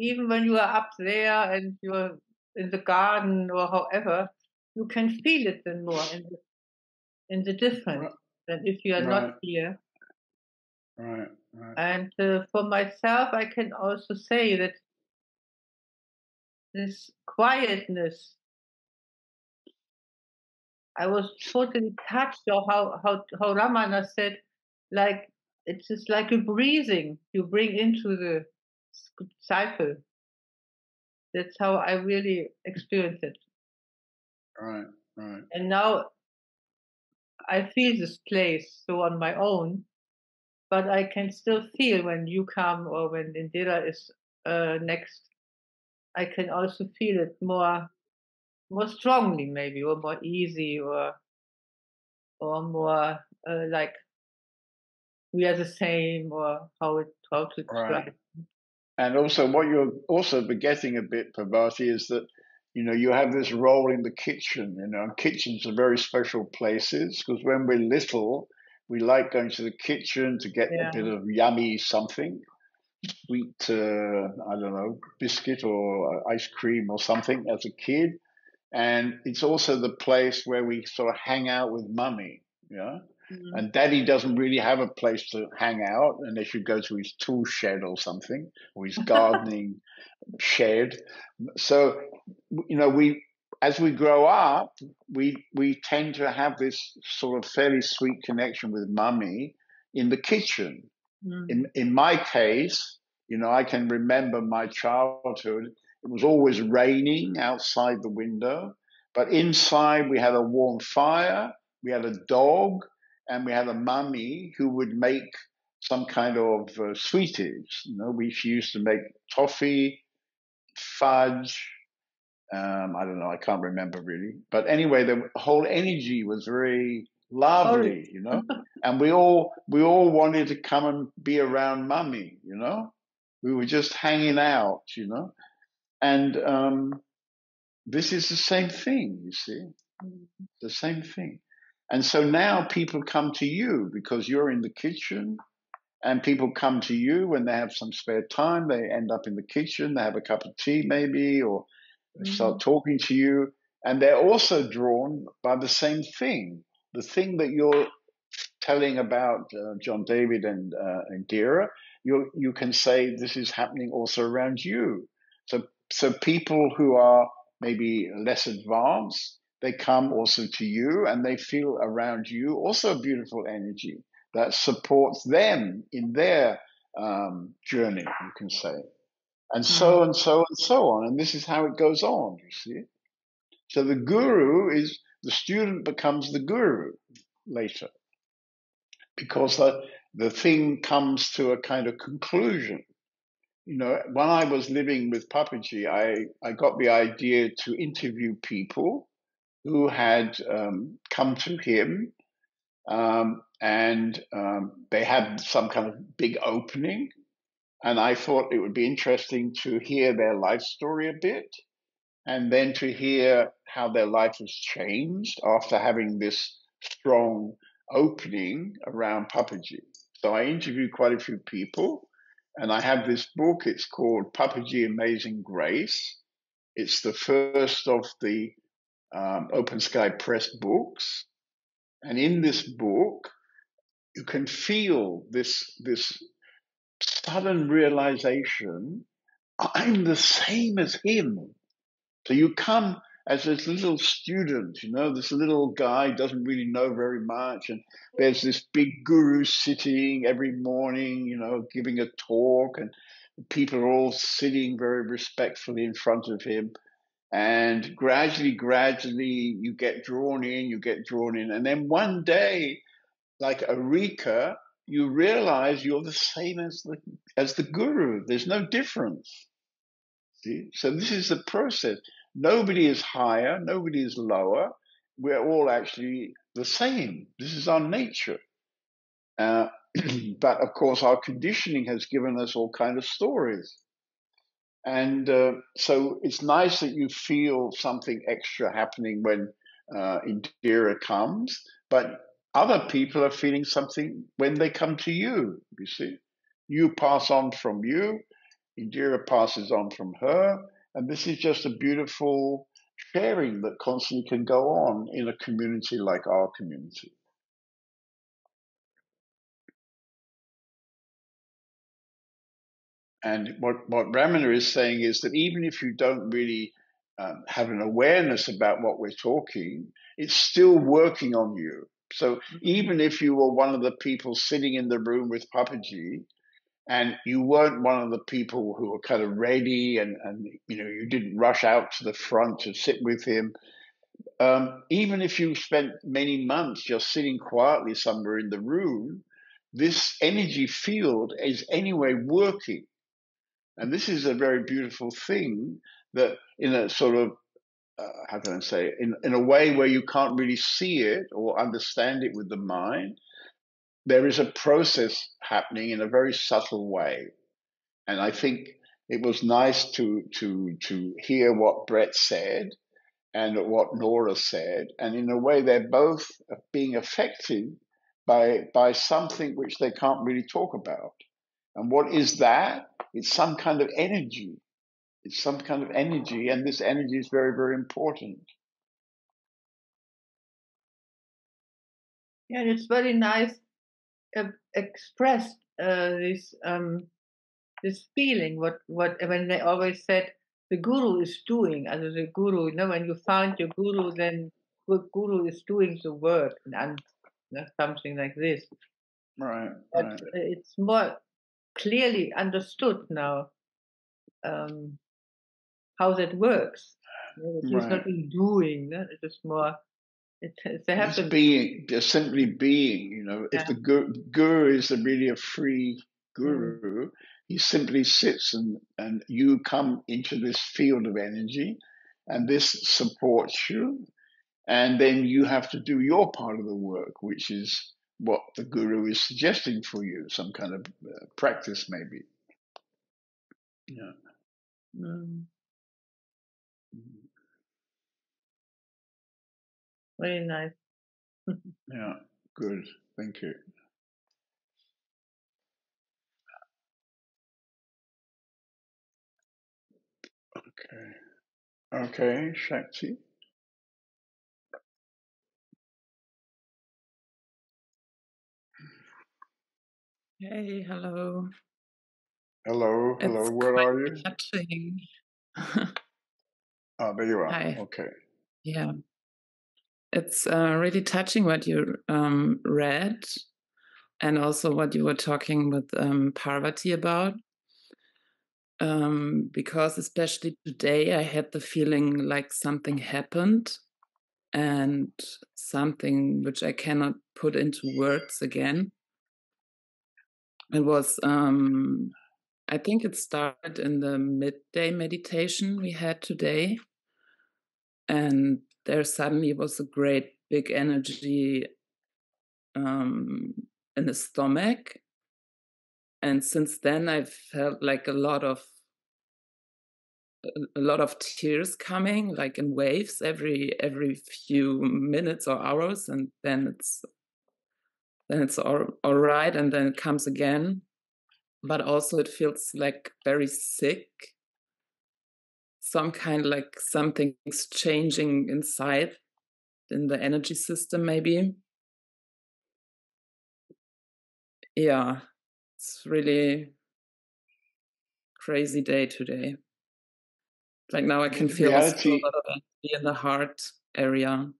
G: Even when you are up there and you're in the garden or however, you can feel it then more in the, in the difference than if you are
A: Right.
G: not here.
A: Right, right.
G: And uh, for myself, I can also say that this quietness, I was totally touched or how, how, how Ramana said, like, it's just like a breathing you bring into the cycle. That's how I really experienced it.
A: Right, right.
G: And now I feel this place so on my own, but I can still feel when you come or when Indira is uh, next. I can also feel it more, more strongly, maybe, or more easy, or or more uh, like we are the same, or how it how to describe.
A: Right. And also, what you're also forgetting a bit, Parvati, is that you know you have this role in the kitchen. You know, and kitchens are very special places because when we're little, we like going to the kitchen to get
G: Yeah.
A: a bit of yummy something, sweet, uh, I don't know, biscuit or uh, ice cream or something as a kid. And it's also the place where we sort of hang out with mummy. Yeah.
G: Mhm.
A: And daddy doesn't really have a place to hang out unless you go to his tool shed or something, or his gardening shed. So, you know, we, as we grow up, we, we tend to have this sort of fairly sweet connection with mummy in the kitchen.
G: Mhm.
A: In, in my case, you know, I can remember my childhood. It was always raining outside the window, but inside we had a warm fire, we had a dog, and we had a mummy who would make some kind of uh, sweeties. You know, we she used to make toffee, fudge. Um, I don't know. I can't remember really. But anyway, the whole energy was very lovely, you know. and we all we all wanted to come and be around mummy, you know. We were just hanging out, you know. And um, this is the same thing, you see, the same thing. And so now people come to you because you're in the kitchen, and people come to you when they have some spare time. They end up in the kitchen, they have a cup of tea maybe, or they start talking to you, and they're also drawn by the same thing. The thing that you're telling about uh, John David and uh, Indira, you you can say this is happening also around you. So so people who are maybe less advanced, they come also to you and they feel around you also a beautiful energy that supports them in their um, journey, you can say. And so and so and so on. And this is how it goes on, you see. So the guru is the student becomes the guru later because the, the thing comes to a kind of conclusion. you know, when I was living with Papaji, I, I got the idea to interview people who had um, come to him um, and um, they had some kind of big opening. And I thought it would be interesting to hear their life story a bit and then to hear how their life has changed after having this strong opening around Papaji. So I interviewed quite a few people, and I have this book. It's called Papaji Amazing Grace. It's the first of the um, Open Sky Press books, and in this book, you can feel this this sudden realization: I'm the same as him. So you come as this little student, you know, this little guy doesn't really know very much, and there's this big guru sitting every morning, you know, giving a talk, and people are all sitting very respectfully in front of him. And gradually, gradually, you get drawn in, you get drawn in. And then one day, like Eureka, you realize you're the same as the, as the guru. There's no difference. See? So this is the process. Nobody is higher, nobody is lower. We're all actually the same. This is our nature. Uh, but of course, our conditioning has given us all kind of stories. And uh, so it's nice that you feel something extra happening when uh, Indira comes, but other people are feeling something when they come to you. You see, you pass on from you, Indira passes on from her, and this is just a beautiful sharing that constantly can go on in a community like our community. And what, what Ramana is saying is that even if you don't really um, have an awareness about what we're talking, it's still working on you. So mm-hmm. even if you were one of the people sitting in the room with Papaji, and you weren't one of the people who were kind of ready and, and you know you didn't rush out to the front to sit with him um, even if you spent many months just sitting quietly somewhere in the room this energy field is anyway working and this is a very beautiful thing that in a sort of uh, how can I say, in, in a way where you can't really see it or understand it with the mind, there is a process happening in a very subtle way. And I think it was nice to to to hear what Brett said and what Nora said. And in a way they're both being affected by by something which they can't really talk about. And what is that? It's some kind of energy. It's some kind of energy, and this energy is very, very important.
G: Yeah, it's very nice expressed uh, this um, this feeling. What what when they always said the guru is doing, as the guru. You know, when you find your guru, then the guru is doing the work, and, and something like this.
A: Right.
G: But
A: right.
G: it's more clearly understood now um, how that works. It's right. not in doing. It is just more it, they have
A: to being, they're simply being. You know, yeah. if the guru, guru is really a free guru, mm. he simply sits and and you come into this field of energy, and this supports you, and then you have to do your part of the work, which is what the guru is suggesting for you, some kind of uh, practice, maybe. Yeah. Mm.
G: Very nice.
A: yeah, good. Thank you. Okay. Okay, Shakti.
H: Hey, hello.
A: Hello, hello.
H: It's
A: Where are you?
H: touching.
A: Oh, there you are.
H: Hi.
A: Okay.
H: Yeah. It's uh, really touching what you um, read and also what you were talking with um, Parvati about. Um, because especially today, I had the feeling like something happened and something which I cannot put into words again. It was um, I think it started in the midday meditation we had today. And there suddenly was a great big energy um, in the stomach. And since then, I've felt like a lot of a lot of tears coming like in waves every every few minutes or hours and then it's then it's all, all right and then it comes again. But also it feels like very sick. Some kind of like something's changing inside in the energy system maybe. Yeah it's really crazy day today. Like now I can feel reality, a lot of energy in the heart area.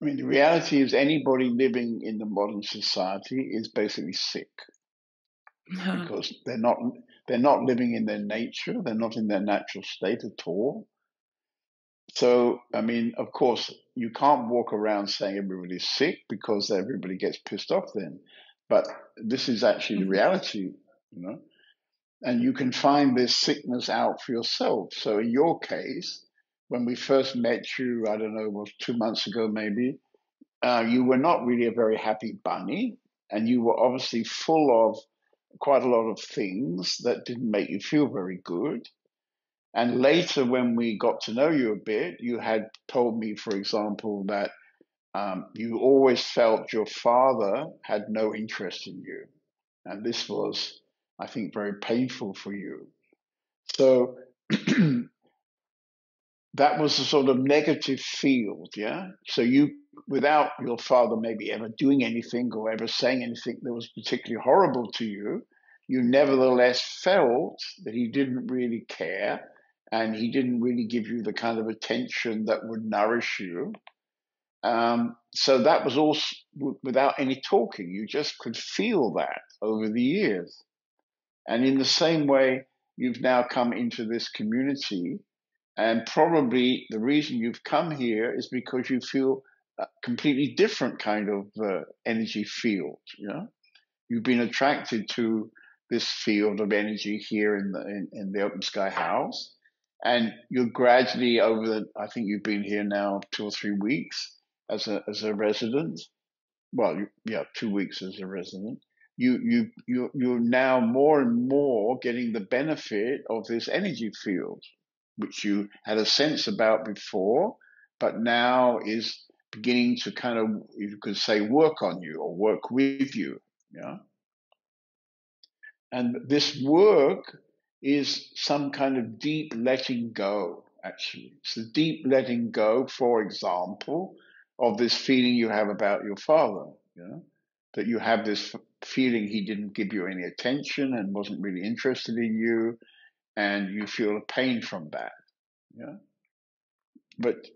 A: I mean, the reality is anybody living in the modern society is basically sick because they're not they're not living in their nature. They're not in their natural state at all. So, I mean, of course, you can't walk around saying everybody's sick because everybody gets pissed off then. But this is actually the mm-hmm. reality, you know and you can find this sickness out for yourself. So in your case, when we first met you, I don't know, was two months ago maybe, uh, you were not really a very happy bunny, and you were obviously full of quite a lot of things that didn't make you feel very good. And later, when we got to know you a bit, you had told me, for example, that um, you always felt your father had no interest in you. And this was I think, very painful for you. So that was a sort of negative field, yeah? So you, without your father maybe ever doing anything or ever saying anything that was particularly horrible to you, you nevertheless felt that he didn't really care and he didn't really give you the kind of attention that would nourish you. Um, so that was all without any talking. You just could feel that over the years. And in the same way, you've now come into this community. And probably the reason you've come here is because you feel a completely different kind of uh, energy field. You know, you've been attracted to this field of energy here in the in, in the Open Sky House, and you're gradually over the. I think you've been here now two or three weeks as a as a resident. Well, yeah, two weeks as a resident, you you you you're now more and more getting the benefit of this energy field, which you had a sense about before, but now is beginning to kind of you could say work on you or work with you. Yeah. And this work is some kind of deep letting go, actually. It's the deep letting go, for example, of this feeling you have about your father. Yeah? That you have this feeling he didn't give you any attention and wasn't really interested in you, and you feel a pain from that. Yeah. But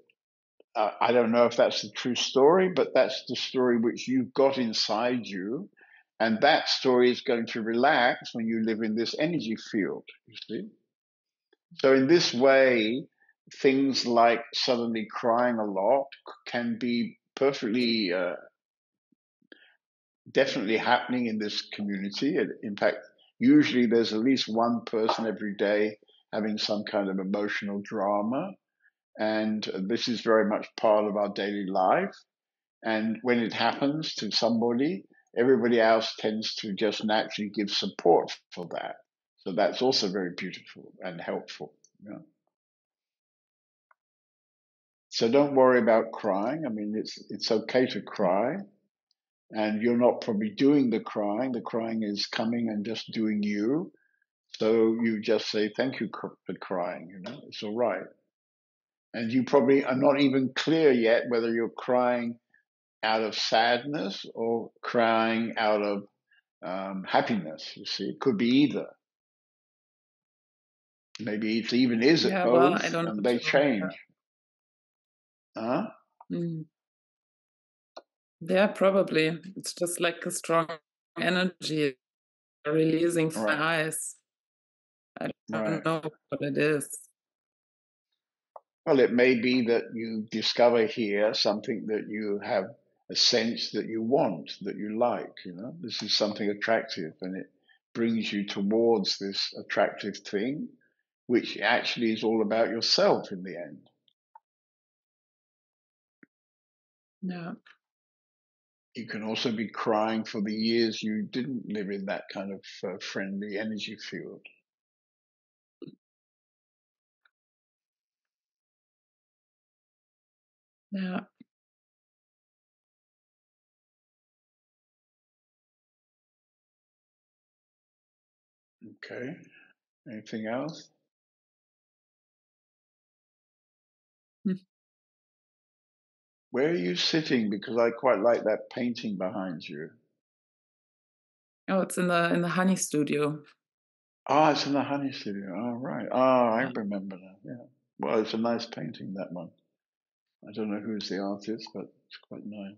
A: uh, I don't know if that's the true story, but that's the story which you've got inside you. And that story is going to relax when you live in this energy field, you see. So, in this way, things like suddenly crying a lot can be perfectly uh, definitely happening in this community. In fact, usually there's at least one person every day having some kind of emotional drama. And this is very much part of our daily life. And when it happens to somebody, everybody else tends to just naturally give support for that. So that's also very beautiful and helpful. So don't worry about crying. I mean, it's it's okay to cry and you're not probably doing the crying. The crying is coming and just doing you. So you just say, thank you for crying, you know, it's all right. And you probably are not even clear yet whether you're crying out of sadness or crying out of um, happiness. You see, it could be either. Maybe it even is yeah, both, well, I don't and they change. Huh? Mm.
H: Yeah, probably. It's just like a strong energy releasing from right. my eyes. I don't right. know what it is.
A: Well, it may be that you discover here something that you have a sense that you want, that you like. You know, this is something attractive, and it brings you towards this attractive thing, which actually is all about yourself in the end.
H: Yeah.
A: You can also be crying for the years you didn't live in that kind of uh, friendly energy field.
H: Yeah.
A: Okay. Anything else? Where are you sitting? Because I quite like that painting behind you.
H: Oh, it's in the in the honey studio.
A: Ah, it's in the honey studio. Oh, right. Ah, I remember that. Yeah. Well, it's a nice painting, that one. I don't know who's the artist, but it's quite nice.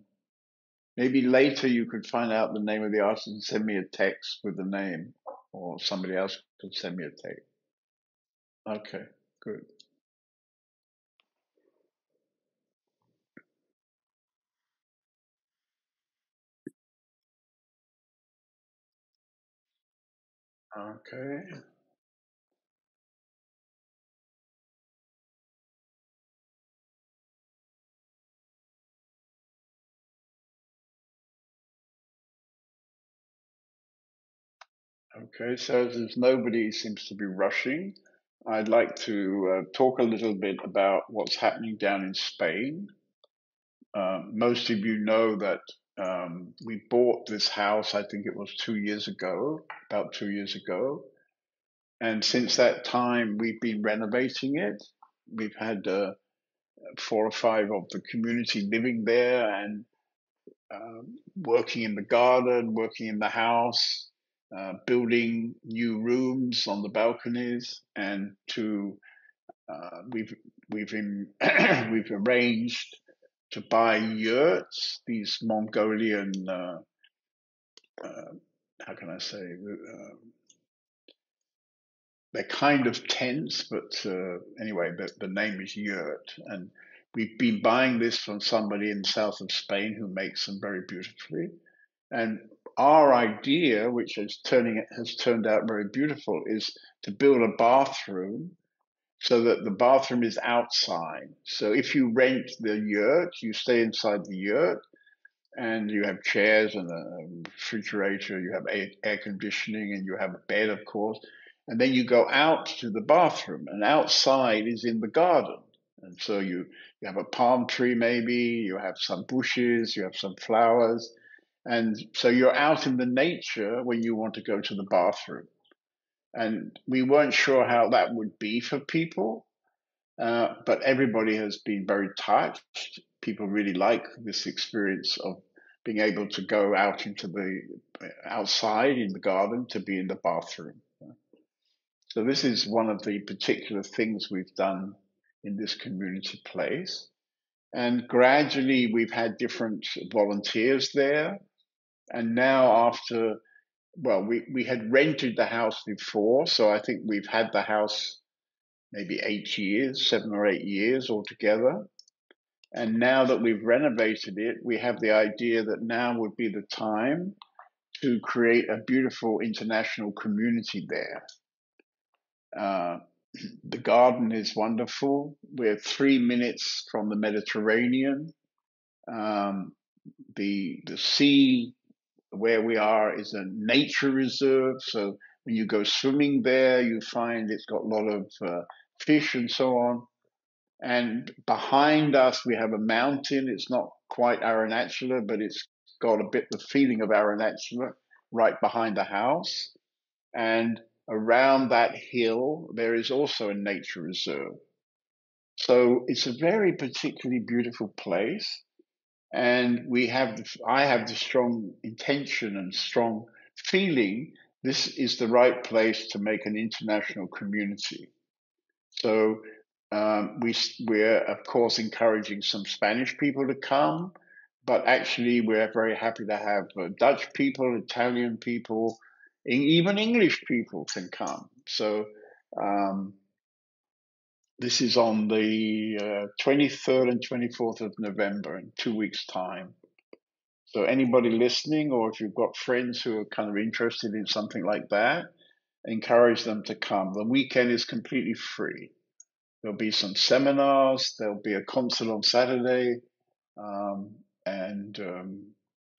A: Maybe later you could find out the name of the artist and send me a text with the name, or somebody else could send me a text. Okay, good. Okay. Okay, so there's nobody seems to be rushing. I'd like to uh, talk a little bit about what's happening down in Spain. Um, most of you know that um, we bought this house, I think it was two years ago, about two years ago. And since that time, we've been renovating it. We've had uh, four or five of the community living there and um, working in the garden, working in the house, uh, building new rooms on the balconies, and to uh, we've we've in, we've arranged to buy yurts, these Mongolian, uh, uh, how can I say, uh, they're kind of tents, but uh, anyway, the, the name is yurt. And we've been buying this from somebody in the south of Spain who makes them very beautifully. And our idea, which is turning has turned out very beautiful, is to build a bathroom so that the bathroom is outside. So if you rent the yurt, you stay inside the yurt and you have chairs and a refrigerator, you have air conditioning, and you have a bed, of course. And then you go out to the bathroom, and outside is in the garden. And so you, you have a palm tree, maybe, you have some bushes, you have some flowers. And so you're out in the nature when you want to go to the bathroom. And we weren't sure how that would be for people, uh, but everybody has been very touched. People really like this experience of being able to go out into the outside in the garden to be in the bathroom. So this is one of the particular things we've done in this community place. And gradually we've had different volunteers there. And now after well, we, we had rented the house before, so I think we've had the house maybe eight years, seven or eight years altogether. And now that we've renovated it, we have the idea that now would be the time to create a beautiful international community there. Uh, the garden is wonderful. We're three minutes from the Mediterranean. Um, the the sea where we are is a nature reserve. So when you go swimming there, you find it's got a lot of uh, fish and so on. And behind us, we have a mountain. It's not quite Arunachala, but it's got a bit the feeling of Arunachala right behind the house. And around that hill, there is also a nature reserve. So it's a very particularly beautiful place and we have the, I have the strong intention and strong feeling this is the right place to make an international community. So um, we we're of course encouraging some Spanish people to come, but actually we're very happy to have uh, Dutch people, Italian people, even English people can come. So um, this is on the uh, 23rd and 24th of November in two weeks' time. So anybody listening, or if you've got friends who are kind of interested in something like that, encourage them to come. The weekend is completely free. There'll be some seminars. There'll be a concert on Saturday, um, and um,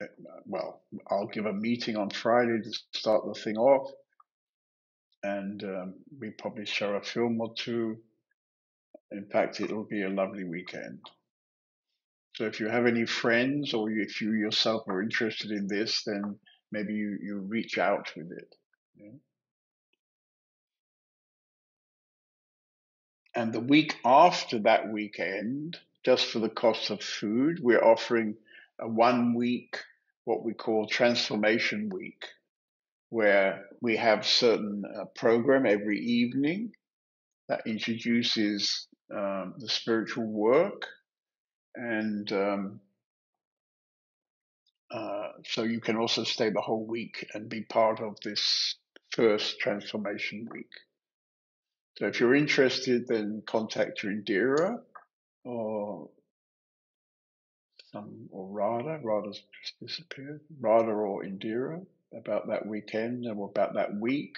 A: eh, well, I'll give a meeting on Friday to start the thing off, and um, we probably show a film or two. In fact, it'll be a lovely weekend. So if you have any friends or if you yourself are interested in this, then maybe you, you reach out with it. Yeah. And the week after that weekend, just for the cost of food, we're offering a one week, what we call transformation week, where we have certain uh, program every evening that introduces um, the spiritual work and um, uh, so you can also stay the whole week and be part of this first transformation week. So if you're interested, then contact your Indira or some or Radha. Radha's just disappeared. Radha or Indira about that weekend or about that week.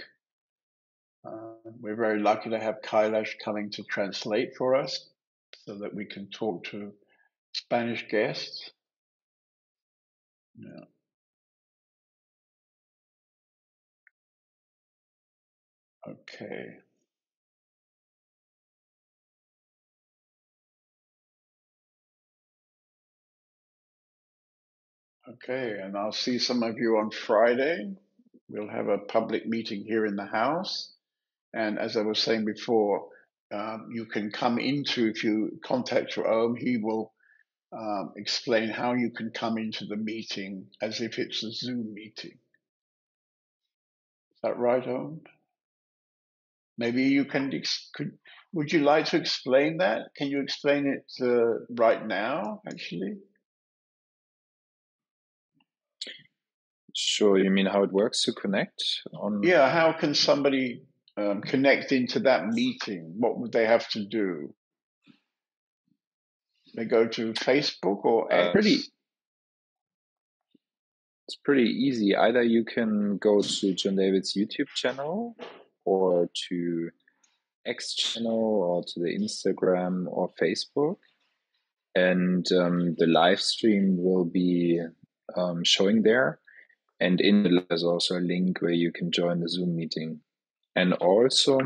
A: Uh, we're very lucky to have Kailash coming to translate for us so that we can talk to Spanish guests. Yeah. Okay. Okay, and I'll see some of you on Friday. We'll have a public meeting here in the house. And as I was saying before, um, you can come into, if you contact your Om, he will um, explain how you can come into the meeting as if it's a Zoom meeting. Is that right, Om? Maybe you can. Could, would you like to explain that? Can you explain it uh, right now, actually?
I: Sure. You mean how it works to connect on?
A: Yeah. How can somebody um, connect into that meeting? What would they have to do? They go to Facebook or
I: Uh, pretty. It's pretty easy. Either you can go to John David's YouTube channel, or to X channel, or to the Instagram or Facebook, and um, the live stream will be um, showing there. And in the there's also a link where you can join the Zoom meeting. And also,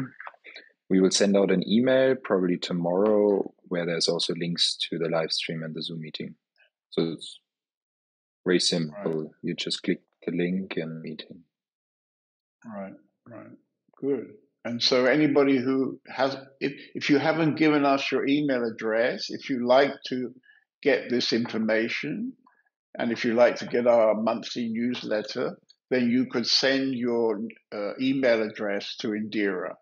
I: we will send out an email probably tomorrow where there's also links to the live stream and the Zoom meeting. So it's very simple. You just click the link and meeting.
A: Right, right. Good. And so anybody who has, if, if you haven't given us your email address, if you like to get this information, and if you like to get our monthly newsletter, then you could send your uh, email address to Indira,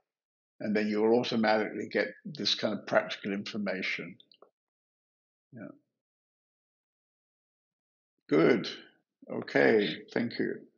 A: and then you'll automatically get this kind of practical information. Yeah. Good. Okay. Thank you.